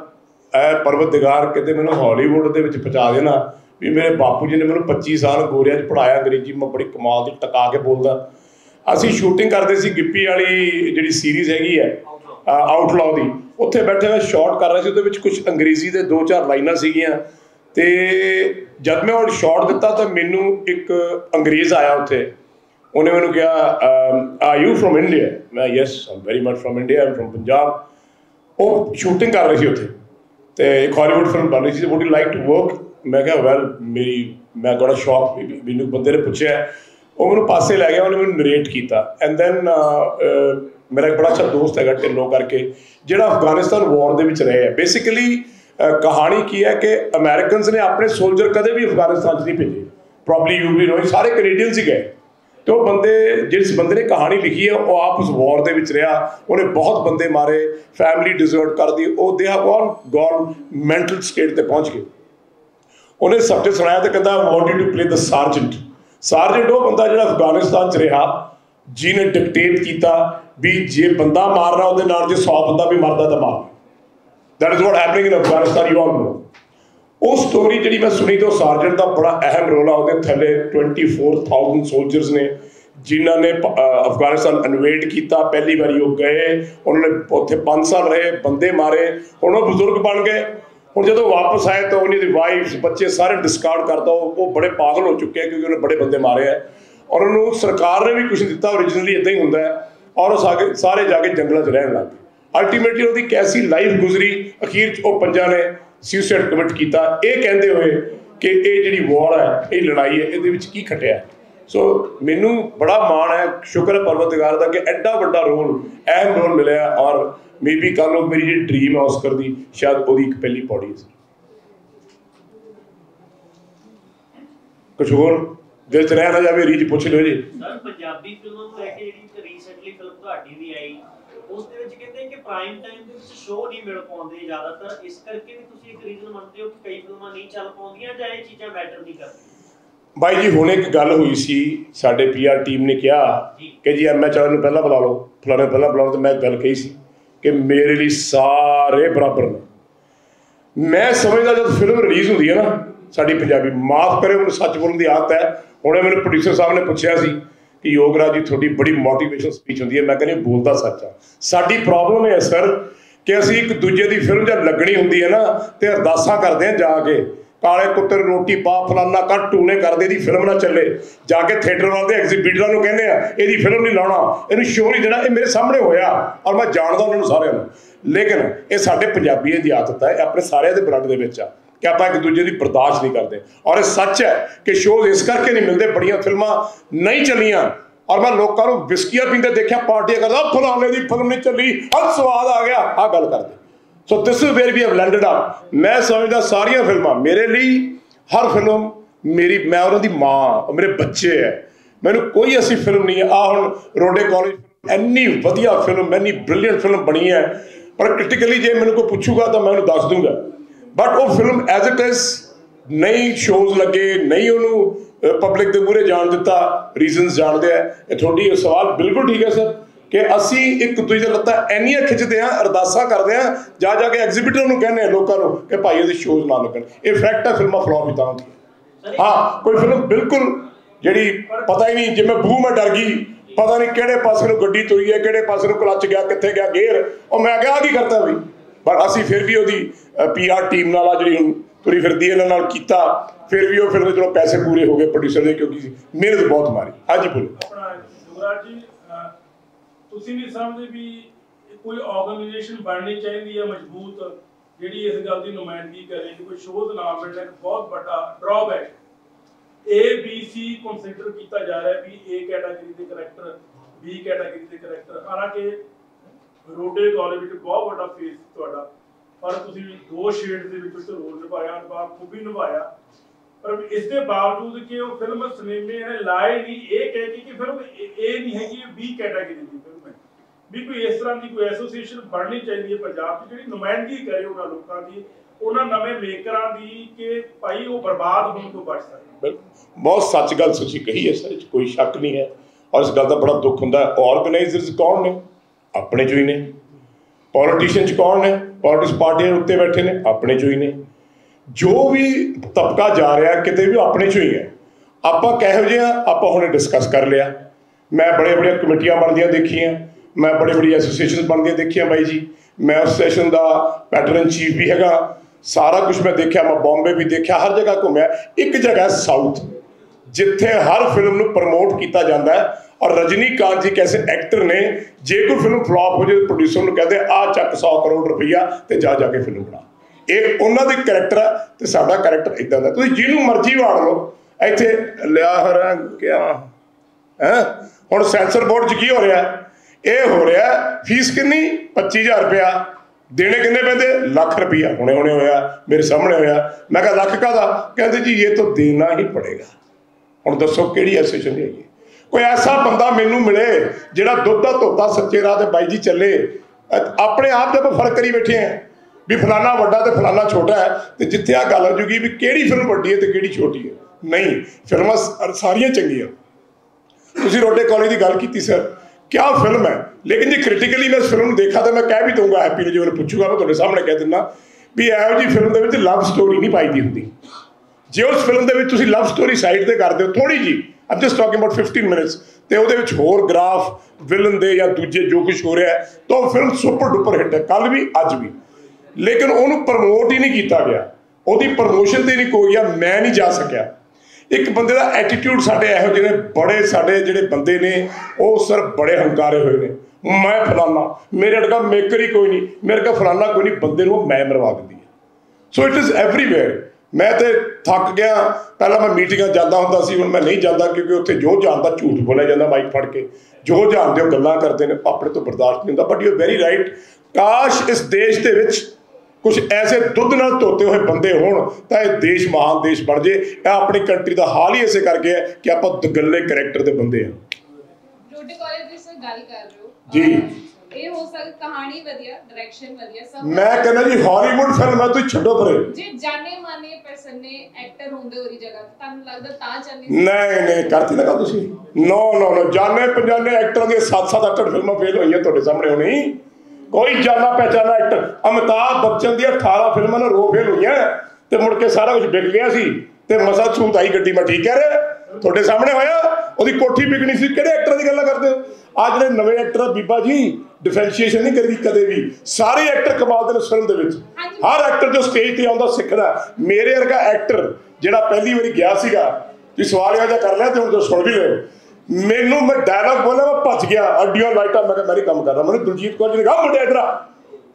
ਐ ਪਰਵਤਗਾਰ ਕਿਤੇ ਮੈਨੂੰ ਹਾਲੀਵੁੱਡ ਦੇ ਵਿੱਚ ਪਹੁੰਚਾ ਦੇਣਾ ਵੀ ਮੇਰੇ ਬਾਪੂ ਜੀ ਨੇ ਮੈਨੂੰ 25 ਸਾਲ ਗੋਰਿਆਂ 'ਚ ਪੜਾਇਆ ਅੰਗਰੇਜ਼ੀ ਮੈਂ ਬੜੀ ਕਮਾਲ ਦੀ ਟਕਾ ਕੇ ਬੋਲਦਾ। ਅਸੀਂ ਸ਼ੂਟਿੰਗ ਕਰਦੇ ਸੀ ਗਿੱਪੀ ਵਾਲੀ ਜਿਹੜੀ ਸੀਰੀਜ਼ ਹੈਗੀ ਹੈ ਆਊਟਲਾਅ ਦੀ। ਉੱਥੇ ਬੈਠੇ ਮੈਂ ਸ਼ਾਟ ਕਰ ਰਿਹਾ ਸੀ ਉਹਦੇ ਵਿੱਚ ਕੁਝ ਅੰਗਰੇਜ਼ੀ ਦੇ ਦੋ ਚਾਰ ਲਾਈਨਾਂ ਸੀਗੀਆਂ। ਤੇ ਜਦ ਮੈਂ ਉਹ ਸ਼ਾਟ ਦਿੱਤਾ ਤਾਂ ਮੈਨੂੰ ਇੱਕ ਅੰਗਰੇਜ਼ ਆਇਆ ਉੱਥੇ। ਉਹਨੇ ਮੈਨੂੰ ਕਿਹਾ ਆ ਯੂ ਫਰਮ ਇੰਡੀਆ ਮੈਂ yes I'm very much from India I'm from Punjab ਉਹ ਸ਼ੂਟਿੰਗ ਕਰ ਰਹੇ ਸੀ ਉੱਥੇ ਤੇ ਇੱਕ ਹਾਲੀਵੁੱਡ ਫਿਲਮ ਬਣ ਰਹੀ ਸੀ would you like to work ਮੈਂ ਕਿਹਾ ਵੈਲ ਮੇਰੀ, ਮੈਂ ਗੋੜਾ ਸ਼ੌਕ ਮੈਨੂੰ ਬੰਦੇ ਨੇ ਪੁੱਛਿਆ ਉਹ ਮੈਨੂੰ ਪਾਸੇ ਲੈ ਗਿਆ, ਉਹਨੇ ਮੈਨੂੰ ਨਰੇਟ ਕੀਤਾ। ਐਂਡ ਦੈਨ ਮੇਰਾ ਇੱਕ ਬੜਾ ਅੱਛਾ ਦੋਸਤ ਹੈਗਾ, ਢਿੱਲੋਂ ਕਰਕੇ, ਜਿਹੜਾ ਅਫਗਾਨਿਸਤਾਨ ਵਾਰ ਦੇ ਵਿੱਚ ਰਹੇ ਆ ਬੇਸਿਕਲੀ ਕਹਾਣੀ ਕੀ ਹੈ ਕਿ ਅਮਰੀਕਨਸ ਨੇ ਆਪਣੇ ਸੋਲਜਰ ਕਦੇ ਵੀ ਅਫਗਾਨਿਸਤਾਨ 'ਚ ਨਹੀਂ ਭੇਜੇ। ਪ੍ਰੋਬਬਲੀ ਯੂ ਵੀ ਨੋ ਸਾਰੇ ਕੈਨੇਡੀਅਨਸ ਹੀ ਗਏ। ਤੇ ਉਹ ਬੰਦੇ, ਜਿਸ ਬੰਦੇ ਨੇ ਕਹਾਣੀ ਲਿਖੀ ਹੈ, ਉਹ ਆਪ ਉਸ ਵਾਰ ਦੇ ਵਿੱਚ ਰਿਹਾ। ਉਹਨੇ ਬਹੁਤ ਬੰਦੇ ਮਾਰੇ ਫੈਮਿਲੀ ਡਿਜ਼ਰਟ ਕਰਦੀ ਉਹ they have all gone mental state ਤੇ ਪਹੁੰਚ ਗਏ। ਉਹਨੇ ਸਭ ਸਬਜੈਕਟ ਸੁਣਾਇਆ ਤੇ ਕਹਿੰਦਾ wanted to play the sergeant sergeant ਉਹ ਬੰਦਾ ਜਿਹੜਾ ਅਫਗਾਨਿਸਤਾਨ 'ਚ ਰਿਹਾ, ਜਿਹਨੇ ਡਿਕਟੇਟ ਕੀਤਾ ਵੀ ਜੇ ਬੰਦਾ ਮਾਰਨਾ ਉਹਦੇ ਨਾਲ, ਜੇ 100 ਬੰਦਾ ਵੀ ਮਰਦਾ ਤਾਂ ਮਾਰ। That is what happening in Afghanistan you all know ਉਹ ਸਟੋਰੀ ਜਿਹੜੀ ਮੈਂ ਸੁਣੀ ਤੋਂ ਸਰਜੈਂਟ ਦਾ ਬੜਾ ਅਹਿਮ ਰੋਲ ਆ, ਉਹਦੇ ਥੱਲੇ 24000 ਸੋਲਜਰਸ ਨੇ, ਜਿਨ੍ਹਾਂ ਨੇ ਅਫਗਾਨਿਸਤਾਨ ਇਨਵੇਟ ਕੀਤਾ, ਪਹਿਲੀ ਵਾਰੀ ਉਹ ਗਏ, ਉਹਨਾਂ ਨੇ ਉੱਥੇ 5 ਸਾਲ ਰਹੇ, ਬੰਦੇ ਮਾਰੇ, ਹੁਣ ਉਹ ਬਜ਼ੁਰਗ ਬਣ ਗਏ, ਹੁਣ ਜਦੋਂ ਵਾਪਸ ਆਏ ਤਾਂ ਉਹਨਾਂ ਦੀ ਵਾਈਫਸ ਬੱਚੇ ਸਾਰੇ ਡਿਸਕਾਰਡ ਕਰਦਾ ਉਹ ਉਹ ਬੜੇ ਪਾਗਲ ਹੋ ਚੁੱਕੇ ਆ ਕਿਉਂਕਿ ਉਹਨੇ ਬੜੇ ਬੰਦੇ ਮਾਰੇ ਆ। ਔਰ ਉਹਨੂੰ ਸਰਕਾਰ ਨੇ ਵੀ ਕੁਝ ਦਿੱਤਾ ਓਰੀਜਨਲੀ ਇਦਾਂ ਹੀ ਹੁੰਦਾ ਹੈ, ਔਰ ਉਹ ਸਾਰੇ ਸਾਰੇ ਜਾ ਕੇ ਜੰਗਲਾਂ 'ਚ ਰਹਿਣ ਲੱਗ ਗਏ। ਅਲਟੀਮੇਟਲੀ ਉਹਦੀ ਕੈਸੀ ਲਾਈਫ ਗੁਜ਼ਰੀ, ਅਖੀਰ 'ਚ ਉਹ ਪੰਜਾਂ ਨੇ ਸੁਸਾਈਡ ਕਮਿਟ ਕੀਤਾ। ਇਹ ਕਹਿੰਦੇ ਹੋਏ ਕਿ ਇਹ ਜਿਹੜੀ ਵਾਰ ਹੈ, ਇਹ ਲੜਾਈ ਹੈ, ਇਹਦੇ ਵਿੱਚ ਕੀ ਖਟਿਆ ਸੋ ਮੈਨੂੰ ਬੜਾ ਮਾਣ ਹੈ, ਸ਼ੁਕਰ ਹੈ ਪਰਵਤਗਾਰ ਦਾ ਕਿ ਐਡਾ ਵੱਡਾ ਰੋਲ, ਅਹਿਮ ਰੋਲ ਮਿਲਿਆ ਔਰ ਮੇਬੀ ਕੱਲ ਨੂੰ ਮੇਰੀ ਜਿਹੜੀ ਡ੍ਰੀਮ ਹੈ ਆਸਕਰ ਦੀ, ਸ਼ਾਇਦ ਉਹਦੀ ਇੱਕ ਪਹਿਲੀ ਪੌੜੀ ਸੀ। ਕੁਝ ਹੋਰ? ਦਿਲ ਚ ਰਹਿ ਨਾ ਜਾਵੇ ਰੀਜ ਪੁੱਛ ਲਿਓ ਜੀ। ਸਰ ਪੰਜਾਬੀ ਫਿਲਮਾਂ ਨੂੰ ਲੈ ਕੇ ਜਿਹੜੀ ਰੀਸੈਂਟਲੀ ਫਿਲਮ ਤੁਹਾਡੀ ਵੀ ਆਈ ਉਸ ਦੇ ਵਿੱਚ ਕਹਿੰਦੇ ਕਿ ਪ੍ਰਾਈਮ ਟਾਈਮ ਦੇ ਵਿੱਚ ਸ਼ੋਅ ਨਹੀਂ ਮਿਲ ਪਾਉਂਦੇ ਜ਼ਿਆਦਾਤਰ। ਇਸ ਕਰਕੇ ਵੀ ਤੁਸੀਂ ਇੱਕ ਰੀਜ਼ਨ ਮੰਨਦੇ ਹੋ ਕਿ ਕਈ ਫਿਲਮਾਂ ਨਹੀਂ ਚੱਲ ਪਾਉਂਦੀਆਂ ਜਾਂ ਇਹ ਚੀਜ਼ਾਂ ਮੈਟਰ ਨਹੀਂ ਕਰਦੀਆਂ? ਬਾਈ ਜੀ ਹੁਣ ਇੱਕ ਗੱਲ ਹੋਈ ਸੀ ਸਾਡੇ ਪੀਆਰ ਟੀਮ ਨੇ ਕਿਹਾ ਕਿ ਜੀ ਐਮਐਚ ਵਾਲੇ ਨੂੰ ਪਹਿਲਾਂ ਬੁਲਾ ਲਓ। ਫਲਾਣੇ ਪਹਿਲਾਂ ਬੁਲਾ ਲਓ ਤੇ ਮੈਂ ਗੱਲ ਕਹੀ ਸੀ ਕਿ ਮੇਰੇ ਲਈ ਸਾਰੇ ਬਰਾਬਰ ਨੇ। ਮੈਂ ਸਮਝਦਾ ਜਦ ਫਿਲਮ ਰਿਲੀਜ਼ ਹੁੰਦੀ ਹੈ ਨਾ ਸਾਡੀ ਪੰਜਾਬੀ ਮਾਫ ਕਰੇ ਮੈਨੂੰ ਸੱਚ ਬੋਲਣ ਦੀ ਆਦਤ ਹੈ। ਹੁਣੇ ਮੈਨੂੰ ਪ੍ਰੋਡਿਊਸਰ ਸਾਹਿਬ ਨੇ ਪੁੱਛਿਆ ਸੀ ਕਿ ਯੋਗਰਾਜ ਜੀ ਤੁਹਾਡੀ ਬੜੀ ਮੋਟੀਵੇਸ਼ਨ ਸਪੀਚ ਹੁੰਦੀ ਹੈ। ਮੈਂ ਕਹਿੰਦੀ ਬੋਲਦਾ ਸੱਚ ਆ। ਸਾਡੀ ਪ੍ਰੋਬਲਮ ਇਹ ਹੈ ਸਰ ਕਿ ਅਸੀਂ ਇੱਕ ਦੂਜੇ ਦੀ ਫਿਲਮ ਜਦ ਲੱਗਣੀ ਹੁੰਦੀ ਹੈ ਨਾ ਤੇ ਅਰਦਾਸਾਂ ਕਰਦੇ ਹਾਂ ਜਾ ਕੇ। ਕਾਲੇ ਕੁੱਤਰ ਰੋਟੀ ਪਾ, ਫਲਾਨਾ ਕਰ ਟੂਨੇ ਕਰਦੇ ਦੀ ਫਿਲਮ ਨਾ ਚੱਲੇ। ਜਾ ਕੇ ਥੀਏਟਰ ਵਾਲੇ ਐਗਜ਼ੀਬਿਟਰਾਂ ਨੂੰ ਕਹਿੰਦੇ ਆ, ਇਹਦੀ ਫਿਲਮ ਨਹੀਂ ਲਾਉਣਾ। ਇਹਨੂੰ ਸ਼ੋਅ ਨਹੀਂ ਦੇਣਾ। ਇਹ ਮੇਰੇ ਸਾਹਮਣੇ ਹੋਇਆ ਔਰ ਮੈਂ ਜਾਣਦਾ ਉਹਨਾਂ ਨੂੰ ਸਾਰਿਆਂ ਨੂੰ। ਲੇਕਿਨ ਇਹ ਸਾਡੇ ਪੰਜਾਬੀਆਂ ਦੀ ਆਦਤ ਹੈ ਆਪਣੇ ਸਾਰਿਆਂ ਦੇ ਬਲੱਡ ਦੇ ਵਿੱਚ ਆ। ਕਿ ਆਪਾਂ ਇੱਕ ਦੂਜੇ ਦੀ ਬਰਦਾਸ਼ਤ ਨਹੀਂ ਕਰਦੇ। ਔਰ ਇਹ ਸੱਚ ਹੈ ਕਿ ਸ਼ੋਅ ਇਸ ਕਰਕੇ ਨਹੀਂ ਮਿਲਦੇ, ਬੜੀਆਂ ਫਿਲਮਾਂ ਨਹੀਂ ਚੱਲੀਆਂ। ਔਰ ਮੈਂ ਲੋਕਾਂ ਨੂੰ ਵਿਸਕੀਆਂ ਪੀਂਦੇ ਦੇਖਿਆ, ਪਾਰਟੀਆਂ ਕਰਦਾ ਫਲਾਣੇ ਦੀ ਫਿਲਮ ਨਹੀਂ ਚੱਲੀ ਹਰ ਸਵਾਦ ਆ ਗਿਆ, ਆਹ ਗੱਲ ਕਰਦੇ। So this is where we have landed up ਮੈਂ ਸਮਝਦਾ ਸਾਰੀਆਂ ਫਿਲਮਾਂ ਮੇਰੇ ਲਈ, ਹਰ ਫਿਲਮ ਮੇਰੀ, ਮੈਂ ਉਹਨਾਂ ਦੀ ਮਾਂ ਮੇਰੇ ਬੱਚੇ ਹੈ। ਮੈਨੂੰ ਕੋਈ ਐਸੀ ਫਿਲਮ ਨਹੀਂ ਹੈ। ਆ ਹੁਣ ਰੋਡੇ ਕਾਲਜ, ਇੰਨੀ ਵਧੀਆ ਫਿਲਮ, ਇੰਨੀ ਬ੍ਰਿਲੀਅੰਟ ਫਿਲਮ ਬਣੀ ਹੈ। ਪਰ ਕ੍ਰਿਟੀਕਲੀ ਜੇ ਮੈਨੂੰ ਕੋਈ ਪੁੱਛੂਗਾ ਤਾਂ ਮੈਂ ਉਹਨੂੰ ਦੱਸ ਦੂੰਗਾ। ਬਟ ਉਹ ਫਿਲਮ ਐਜ਼ ਇਟ ਇਜ਼ ਨਹੀਂ ਸ਼ੋਜ਼ ਲੱਗੇ ਨਹੀਂ ਉਹਨੂੰ ਪਬਲਿਕ ਦੇ ਮੂਹਰੇ ਜਾਣ ਦਿੱਤਾ ਰੀਜ਼ਨਸ ਜਾਣਦੇ ਆ। ਇਹ ਤੁਹਾਡੀ ਸਵਾਲ ਬਿਲਕੁਲ ਠੀਕ ਹੈ ਸਰ ਕਿ ਅਸੀਂ ਇੱਕ ਦੂਜੇ ਦੇ ਲੱਤਾਂ ਐਨੀਆਂ ਖਿੱਚਦੇ ਆ ਅਰਦਾਸਾਂ ਕਰਦੇ ਆ ਜਾ ਜਾ ਕੇ ਐਗਜ਼ੀਬਿਟਰ ਨੂੰ ਕਹਿੰਦੇ ਆ ਲੋਕਾਂ ਨੂੰ ਕਿ ਭਾਈ ਇਹਦੇ ਸ਼ੋਜ਼ ਨਾ ਲੱਗਣ। ਇਹ ਫੈਕਟ ਹੈ ਫਿਲਮਾਂ ਫਲॉप ਵੀ ਤਾਂ ਹੁੰਦੀਆਂ। ਹਾਂ ਕੋਈ ਫਿਲਮ ਬਿਲਕੁਲ ਜਿਹੜੀ ਪਤਾ ਹੀ ਨਹੀਂ ਜਿਵੇਂ ਬੂ ਮੈਂ ਡਰ ਗਈ। ਪਤਾ ਨਹੀਂ ਕਿਹੜੇ ਪਾਸੇ ਨੂੰ ਗੱਡੀ ਤੁਰੀ ਹੈ ਕਿਹੜੇ ਪਾਸੇ ਨੂੰ ਕਲੱਚ ਗਿਆ ਕਿੱਥੇ ਗਿਆ ਗੇਅਰ। ਉਹ ਮੈਂ ਕਿਹਾ ਆਹ ਕੀ ਕਰਤਾ ਵੀ? ਪਰ ਅਸੀਂ ਫਿਰ ਵੀ ਉਹਦੀ ਪੀਆਰ ਟੀਮ ਨਾਲ ਆ ਜਿਹੜੀ ਹੁਣ ਤੁਰੀ ਫਿਰਦੀ ਹੈ ਇਹਨਾਂ ਨਾਲ ਕੀਤਾ। ਫਿਰ ਵੀ ਉਹ ਫਿਲਮ ਦੇ ਚਲੋ ਪੈਸੇ ਪੂਰੇ ਹੋ ਗਏ ਪ੍ਰੋਡਿਊਸਰ ਦੇ ਕਿਉਂਕਿ ਮਿਹਨਤ ਬਹੁਤ ਮਾਰੀ। ਹਾਂਜੀ ਬੋਲੋ। ਆਪਣਾ ਯੁਵਰਾਜ ਜੀ ਅਹ, ਤੁਸੀਂ ਨਹੀਂ ਸਮਝਦੇ ਵੀ ਕੋਈ ਆਰਗੇਨਾਈਜੇਸ਼ਨ ਬਣਨੀ ਚਾਹੀਦੀ ਹੈ ਮਜ਼ਬੂਤ ਜਿਹੜੀ ਇਸ ਗੱਲ ਦੀ ਨੁਮਾਇੰਦਗੀ ਕਰੇ ਕਿ ਕੋਈ ਸ਼ੋਜ਼ ਨਾ ਮਿਲਣਾ ਇੱਕ ਬਹੁਤ ਵੱਡਾ drawback A B C consider ਕੀਤਾ ਜਾ ਰਿਹਾ ਹੈ ਵੀ A ਕੈਟਾਗਰੀ ਦੇ ਕਰੈਕਟਰ B ਕੈਟਾਗਰੀ ਦੇ ਕਰੈਕਟਰ ਹਾਲਾਂਕਿ ਰੋਡੇ ਕਾਲਜ ਵਿੱਚ ਬਹੁਤ ਵੱਡਾ ਫੇਸ ਤੁਹਾਡਾ। ਪਰ ਤੁਸੀਂ ਦੋ ਸ਼ੇਡ ਦੇ ਵਿੱਚ ਉਸ ਰੋਲ ਨਿਭਾਇਆ ਬਾਪ ਖੂਬੀ ਨਿਭਾਇਆ। ਪਰ ਇਸ ਦੇ ਬਾਵਜੂਦ ਕਿ ਉਹ ਫਿਲਮ ਸਿਨੇਮੇ ਨੇ ਲਾਏ ਨਹੀਂ, ਇਹ ਕਹਿ ਕੇ ਕਿ ਫਿਲਮ ਇਹ ਨਹੀਂ ਹੈਗੀ ਇਹ ਬੀ ਕੈਟਾਗਰੀ ਦੀ ਫਿਲਮ ਹੈ। ਵੀ ਕੋਈ ਇਸ ਤਰ੍ਹਾਂ ਦੀ ਕੋਈ ਐਸੋਸੀਏਸ਼ਨ ਬਣਨੀ ਚਾਹੀਦੀ ਹੈ ਪੰਜਾਬ 'ਚ, ਜਿਹੜੀ ਨੁਮਾਇੰਦਗੀ ਕਰੇ ਉਹਨਾਂ ਲੋਕਾਂ ਦੀ, ਉਹਨਾਂ ਨਵੇਂ ਮੇਕਰਾਂ ਦੀ ਕਿ ਭਾਈ ਉਹ ਬਰਬਾਦ ਹੋਣ ਤੋਂ ਬਚ ਸਕਣ। ਬਹੁਤ ਸੱਚ ਗੱਲ ਤੁਸੀਂ ਕਹੀ ਹੈ ਸਰ ਕੋਈ ਸ਼ੱਕ ਨਹੀਂ ਹੈ। ਔਰ ਇਸ ਗੱਲ ਦਾ ਬੜਾ ਦੁੱਖ ਹੁੰਦਾ ਹੈ। ਆਰਗੇਨਾਈਜ਼ਰਸ ਕੌਣ ਨੇ? ਆਪਣੇ ਚੋਂ ਹੀ ਨੇ। ਪੋਲੀਟੀਸ਼ੀਅਨਸ ਕੌਣ ਨੇ ਪੋਲਿਟਿਕਸ ਪਾਰਟੀਆਂ ਉੱਤੇ ਬੈਠੇ ਨੇ, ਆਪਣੇ ਚੋਂ ਹੀ ਨੇ। ਜੋ ਵੀ ਤਬਕਾ ਜਾ ਰਿਹਾ, ਕਿਤੇ ਵੀ ਆਪਣੇ ਚੋਂ ਹੀ ਹੈ। ਆਪਾਂ ਕਿਹੋ ਜਿਹੇ ਆ? ਆਪਾਂ ਹੁਣੇ ਡਿਸਕਸ ਕਰ ਲਿਆ। ਮੈਂ ਬੜੇ ਬੜੀਆਂ ਕਮੇਟੀਆਂ ਬਣਦੀਆਂ ਦੇਖੀਆਂ। ਮੈਂ ਬੜੇ ਬੜੀ ਐਸੋਸੀਏਸ਼ਨਸ ਬਣਦੀਆਂ ਦੇਖੀਆਂ ਬਾਈ ਜੀ। ਮੈਂ ਉਸ ਸੈਸ਼ਨ ਦਾ ਪੈਟਰਨ ਚੀਫ ਵੀ ਹੈਗਾ। ਸਾਰਾ ਕੁਝ ਮੈਂ ਦੇਖਿਆ, ਮੈਂ ਬੰਬੇ ਵੀ ਦੇਖਿਆ, ਹਰ ਜਗ੍ਹਾ ਘੁੰਮਿਆ। ਇੱਕ ਜਗ੍ਹਾ ਸਾਊਥ ਜਿੱਥੇ ਹਰ ਫਿਲਮ ਨੂੰ ਪ੍ਰਮੋਟ ਕੀਤਾ ਜਾਂਦਾ ਹੈ। ਔਰ ਰਜਨੀਕਾਂਤ ਜੀ ਕੈਸੇ ਐਕਟਰ ਨੇ, ਜੇ ਕੋਈ ਫਿਲਮ ਫਲॉप ਹੋ ਜਾਵੇ ਪ੍ਰੋਡਿਊਸਰ ਨੂੰ ਕਹਿੰਦੇ, ਆ ਚੱਕ 100 ਕਰੋੜ ਰੁਪਈਆ ਤੇ ਜਾ ਜਾ ਕੇ ਫਿਲਮ ਬਣਾ। ਇਹ ਉਹਨਾਂ ਦੇ ਕੈਰੈਕਟਰ ਆ ਤੇ ਸਾਡਾ ਕੈਰੈਕਟਰ ਇਦਾਂ ਦਾ। ਤੁਸੀਂ ਜਿਹਨੂੰ ਮਰਜ਼ੀ ਵਾੜ ਲਓ। ਇੱਥੇ ਲਿਆ ਹਰਾਂ ਕਿਆ? ਹੈ? ਹੁਣ ਸੈਂਸਰ ਬੋਰਡ 'ਚ ਕੀ ਹੋ ਰਿਹਾ? ਇਹ ਹੋ ਰਿਹਾ ਫੀਸ ਕਿੰਨੀ? 25000 ਰੁਪਇਆ। ਦੇਣੇ ਕਿੰਨੇ ਪੈਂਦੇ? ਲੱਖ ਰੁਪਇਆ। ਹੁਣੇ ਹੁਣੇ ਹੋਇਆ। ਮੇਰੇ ਸਾਹਮਣੇ ਹੋਇਆ। ਮੈਂ ਕਿਹਾ, ਲੱਖ ਕਾਹਦਾ? ਕਹਿੰਦੇ ਜੀ, ਇਹ ਤਾਂ ਦੇਣਾ ਹੀ ਪੜੇਗਾ। ਹੁਣ ਦੱਸੋ ਕਿਹੜੀ ਐਸੋਸੀਏਸ਼ਨ ਹੈਗੀ? ਕੋਈ ਐਸਾ ਬੰਦਾ ਮੈਨੂੰ ਮਿਲੇ ਜਿਹੜਾ ਦੁੱਧ ਦਾ ਧੋਤਾ ਸੱਚੇ ਰਾਹ ਤੇ ਬਾਈ ਜੀ ਚੱਲੇ। ਆਪਣੇ ਆਪ ਦੇ ਆਪਾਂ ਫ਼ਰਕ ਕਰੀ ਬੈਠੇ ਆ। ਵੀ ਫਲਾਨਾ ਵੱਡਾ ਤੇ ਫਲਾਨਾ ਛੋਟਾ ਹੈ ਤੇ ਜਿੱਥੇ ਆ ਗੱਲ ਹੋ ਜੂਗੀ ਵੀ ਕਿਹੜੀ ਫਿਲਮ ਵੱਡੀ ਹੈ ਤੇ ਕਿਹੜੀ ਛੋਟੀ ਹੈ। ਨਹੀਂ, ਫਿਲਮਾਂ ਸਾਰੀਆਂ ਚੰਗੀਆਂ। ਤੁਸੀਂ ਰੋਡੇ ਕਾਲਜ ਦੀ ਗੱਲ ਕੀਤੀ, ਸਰ। ਕਿਆ ਫਿਲਮ ਹੈ? ਲੇਕਿਨ ਜੇ ਕ੍ਰਿਟੀਕਲੀ ਮੈਂ ਇਸ ਫਿਲਮ ਨੂੰ ਦੇਖਾ ਤਾਂ ਮੈਂ ਕਹਿ ਵੀ ਦਊਂਗਾ ਹੈਪੀ ਨੂੰ ਜੇ ਮੈਨੂੰ ਪੁੱਛੂਗਾ, ਮੈਂ ਤੁਹਾਡੇ ਸਾਹਮਣੇ ਕਹਿ ਦਿੰਦਾ ਵੀ ਇਹੋ ਜਿਹੀ ਫਿਲਮ ਦੇ ਵਿੱਚ ਲਵ ਸਟੋਰੀ ਨਹੀਂ ਪਾਈ ਦੀ ਹੁੰਦੀ। ਜੇ ਉਸ ਫਿਲਮ ਦੇ ਵਿੱਚ ਤੁਸੀਂ ਲਵ ਸਟੋਰੀ ਸਾਈਡ ਤੇ ਕਰਦੇ ਹੋ ਥੋੜੀ ਜੀ I'm just talking about 15 minutes ਤੇ ਉਹਦੇ ਵਿੱਚ ਹੋਰ ਗ੍ਰਾਫ ਵਿਲਨ ਦੇ ਜਾਂ ਦੂਜੇ ਜੋ ਕੁਝ ਹੋ ਰਿਹਾ ਤਾਂ ਉਹ ਫਿਲਮ ਸੁਪਰ ਡੁਪਰ ਹਿੱਟ ਹੈ। ਕੱਲ ਵੀ, ਅੱਜ ਵੀ। ਲੇਕਿਨ ਉਹਨੂੰ ਪ੍ਰਮੋਟ ਹੀ ਨਹੀਂ ਕੀਤਾ ਗਿਆ। ਉਹਦੀ ਪ੍ਰਮੋਸ਼ਨ ਤੇ ਨਹੀਂ ਕੋਈ ਆ ਮੈਂ ਨਹੀਂ ਜਾ ਸਕਿਆ। ਇੱਕ ਬੰਦੇ ਦਾ ਐਟੀਟਿਊਡ ਸਾਡੇ ਇਹੋ ਜਿਹੇ ਨੇ, ਬੜੇ ਸਾਡੇ ਜਿਹੜੇ ਬੰਦੇ ਨੇ, ਉਹ ਸਰ ਬੜੇ ਹੰਕਾਰੇ ਹੋਏ ਨੇ। ਮੈਂ ਫਲਾਨਾ, ਮੇਰੇ ਵਰਗਾ ਮੇਕਰ ਹੀ ਕੋਈ ਨਹੀਂ। ਮੇਰੇ ਵਰਗਾ ਫਲਾਨਾ ਕੋਈ ਨਹੀਂ, ਬੰਦੇ ਨੂੰ ਮੈਂ ਮਰਵਾ ਦਿੰਦੀ ਹੈ। ਸੋ ਇਟ ਇਜ਼ ਐਵਰੀਵੇਅਰ ਮੈਂ ਤੇ ਥੱਕ ਗਿਆ। ਪਹਿਲਾਂ ਮੈਂ ਮੀਟਿੰਗਾਂ ਜਾਂਦਾ ਹੁੰਦਾ ਸੀ ਹੁਣ ਮੈਂ ਨਹੀਂ ਜਾਂਦਾ ਕਿਉਂਕਿ ਉੱਥੇ ਜੋ ਜਾਣਦਾ ਝੂਠ ਬੋਲਿਆ ਜਾਂਦਾ ਮਾਈਕ ਫੜ ਕੇ। ਜੋ ਜਾਣਦੇ ਹੋ ਗੱਲਾਂ ਕਰਦੇ ਨੇ ਆਪਣੇ ਤੋਂ ਬਰਦਾਸ਼ਤ ਨਹੀਂ ਹੁੰਦਾ। ਬਟ ਯੂ ਵੈਰੀ ਰਾਈਟ ਕਾਸ਼ ਇਸ ਦੇਸ਼ ਦੇ ਵਿੱਚ ਕੁਝ ਐਸੇ ਦੁੱਧ ਨਾਲ ਧੋਤੇ ਹੋਏ ਬੰਦੇ ਹੋਣ ਤਾਂ ਇਹ ਦੇਸ਼ ਮਹਾਨ ਦੇਸ਼ ਬਣ ਜੇ। ਇਹ ਆਪਣੀ ਕੰਟਰੀ ਦਾ ਹਾਲ ਹੀ ਐਸੇ ਕਰਕੇ ਹੈ ਕਿ ਆਪਾਂ ਦਗੱਲੇ ਕੈਰੈਕਟਰ ਦੇ ਬੰਦੇ ਆ। ਰੋਡੇ ਕਾਲਜ ਦੀ ਸਰ ਗੱਲ ਕਰ ਰਹੇ ਹੋ। ਜੀ। ਅਹ ਇਹ ਹੋ ਸਕਦਾ ਕਹਾਣੀ ਵਧੀਆ ਡਾਇਰੈਕਸ਼ਨ ਵਧੀਆ ਸਭ ਮੈਂ ਕਹਿੰਦਾ ਜੀ ਹਾਲੀਵੁੱਡ ਫਿਲਮ ਹੈ ਤੁਸੀਂ ਛੱਡੋ ਪਰੇ। ਜੇ ਜਾਣੇ ਮਾਨੇ ਪਰਸਨੇ ਐਕਟਰ ਹੁੰਦੇ ਹੋਰੀ ਜਗ੍ਹਾ ਤੁਹਾਨੂੰ ਲੱਗਦਾ ਤਾਂ ਚੱਲਣੀ ਨਹੀਂ ਨਹੀਂ ਕਰਤੀ ਨਾ ਗੱਲ ਤੁਸੀਂ। ਨੋ ਨੋ ਨੋ ਜਾਣੇ ਪਛਾਣੇ ਐਕਟਰਾਂ ਦੀਆਂ 7-7 8 ਫਿਲਮਾਂ ਫੇਲ ਹੋਈਆਂ ਤੁਹਾਡੇ ਸਾਹਮਣੇ ਹੋਣੀ। ਕੋਈ ਜਾਣਾ ਪਹਿਚਾਨਾ ਐਕਟਰ ਅਮਿਤਾਭ ਬੱਚਨ ਦੀਆਂ 18 ਫਿਲਮਾਂ ਨਾਲ ਰੋ ਫੇਲ ਹੋਈਆਂ ਤੇ ਮੁੜ ਕੇ ਸਾਰਾ ਕੁਝ ਵਿਕ ਗਿਆ ਸੀ ਤੇ ਮਸਾ ਛੂਤ ਆਈ ਗੱਡੀ ਮੈਂ ਠੀਕ ਕਹਿ ਰਿਹਾ ਤੁਹਾਡੇ ਸਾਹਮਣੇ ਹੋਇਆ ਉਹਦੀ ਕੋਠੀ ਵਿਕਣੀ ਸੀ। ਕਿਹੜੇ ਐਕਟਰ ਦੀ ਗੱਲਾਂ ਕਰਦੇ ਹੋ? ਆ ਜਿਹੜੇ ਨਵੇਂ ਐਕਟਰ ਬੀਬਾ ਜੀ ਡਿਫਰੈਂਸ਼ੀਏਸ਼ਨ ਨਹੀਂ ਕਰੀ ਕਦੇ ਵੀ। ਸਾਰੇ ਐਕਟਰ ਕਮਾਲ ਦੇ ਨੇ ਫਿਲਮ ਦੇ ਵਿੱਚ। ਹਰ ਐਕਟਰ ਜੋ ਸਟੇਜ ਤੇ ਆਉਂਦਾ ਸਿੱਖਦਾ ਮੇਰੇ ਵਰਗਾ ਐਕਟਰ ਜਿਹੜਾ ਪਹਿਲੀ ਵਾਰੀ ਗਿਆ ਸੀਗਾ ਤੁਸੀਂ ਸਵਾਲ ਇਹੋ ਜਿਹਾ ਕਰ ਲਿਆ ਤੇ ਹੁਣ ਤੁਸੀਂ ਸੁਣ ਵੀ ਲਿਓ ਮੈਨੂੰ ਮੈਂ ਡਾਇਲੌਗ ਬੋਲਿਆ ਮੈਂ ਭੱਜ ਗਿਆ। ਆਡੀਓ ਲਾਈਟਾਂ ਮੈਂ ਕਿਹਾ ਮੈਂ ਕੰਮ ਕਰਦਾ। ਮੈਨੂੰ ਦਲਜੀਤ ਕੌਰ ਜੀ ਨੇ ਕਹਾ ਮੁੰਡਿਆ ਇਧਰ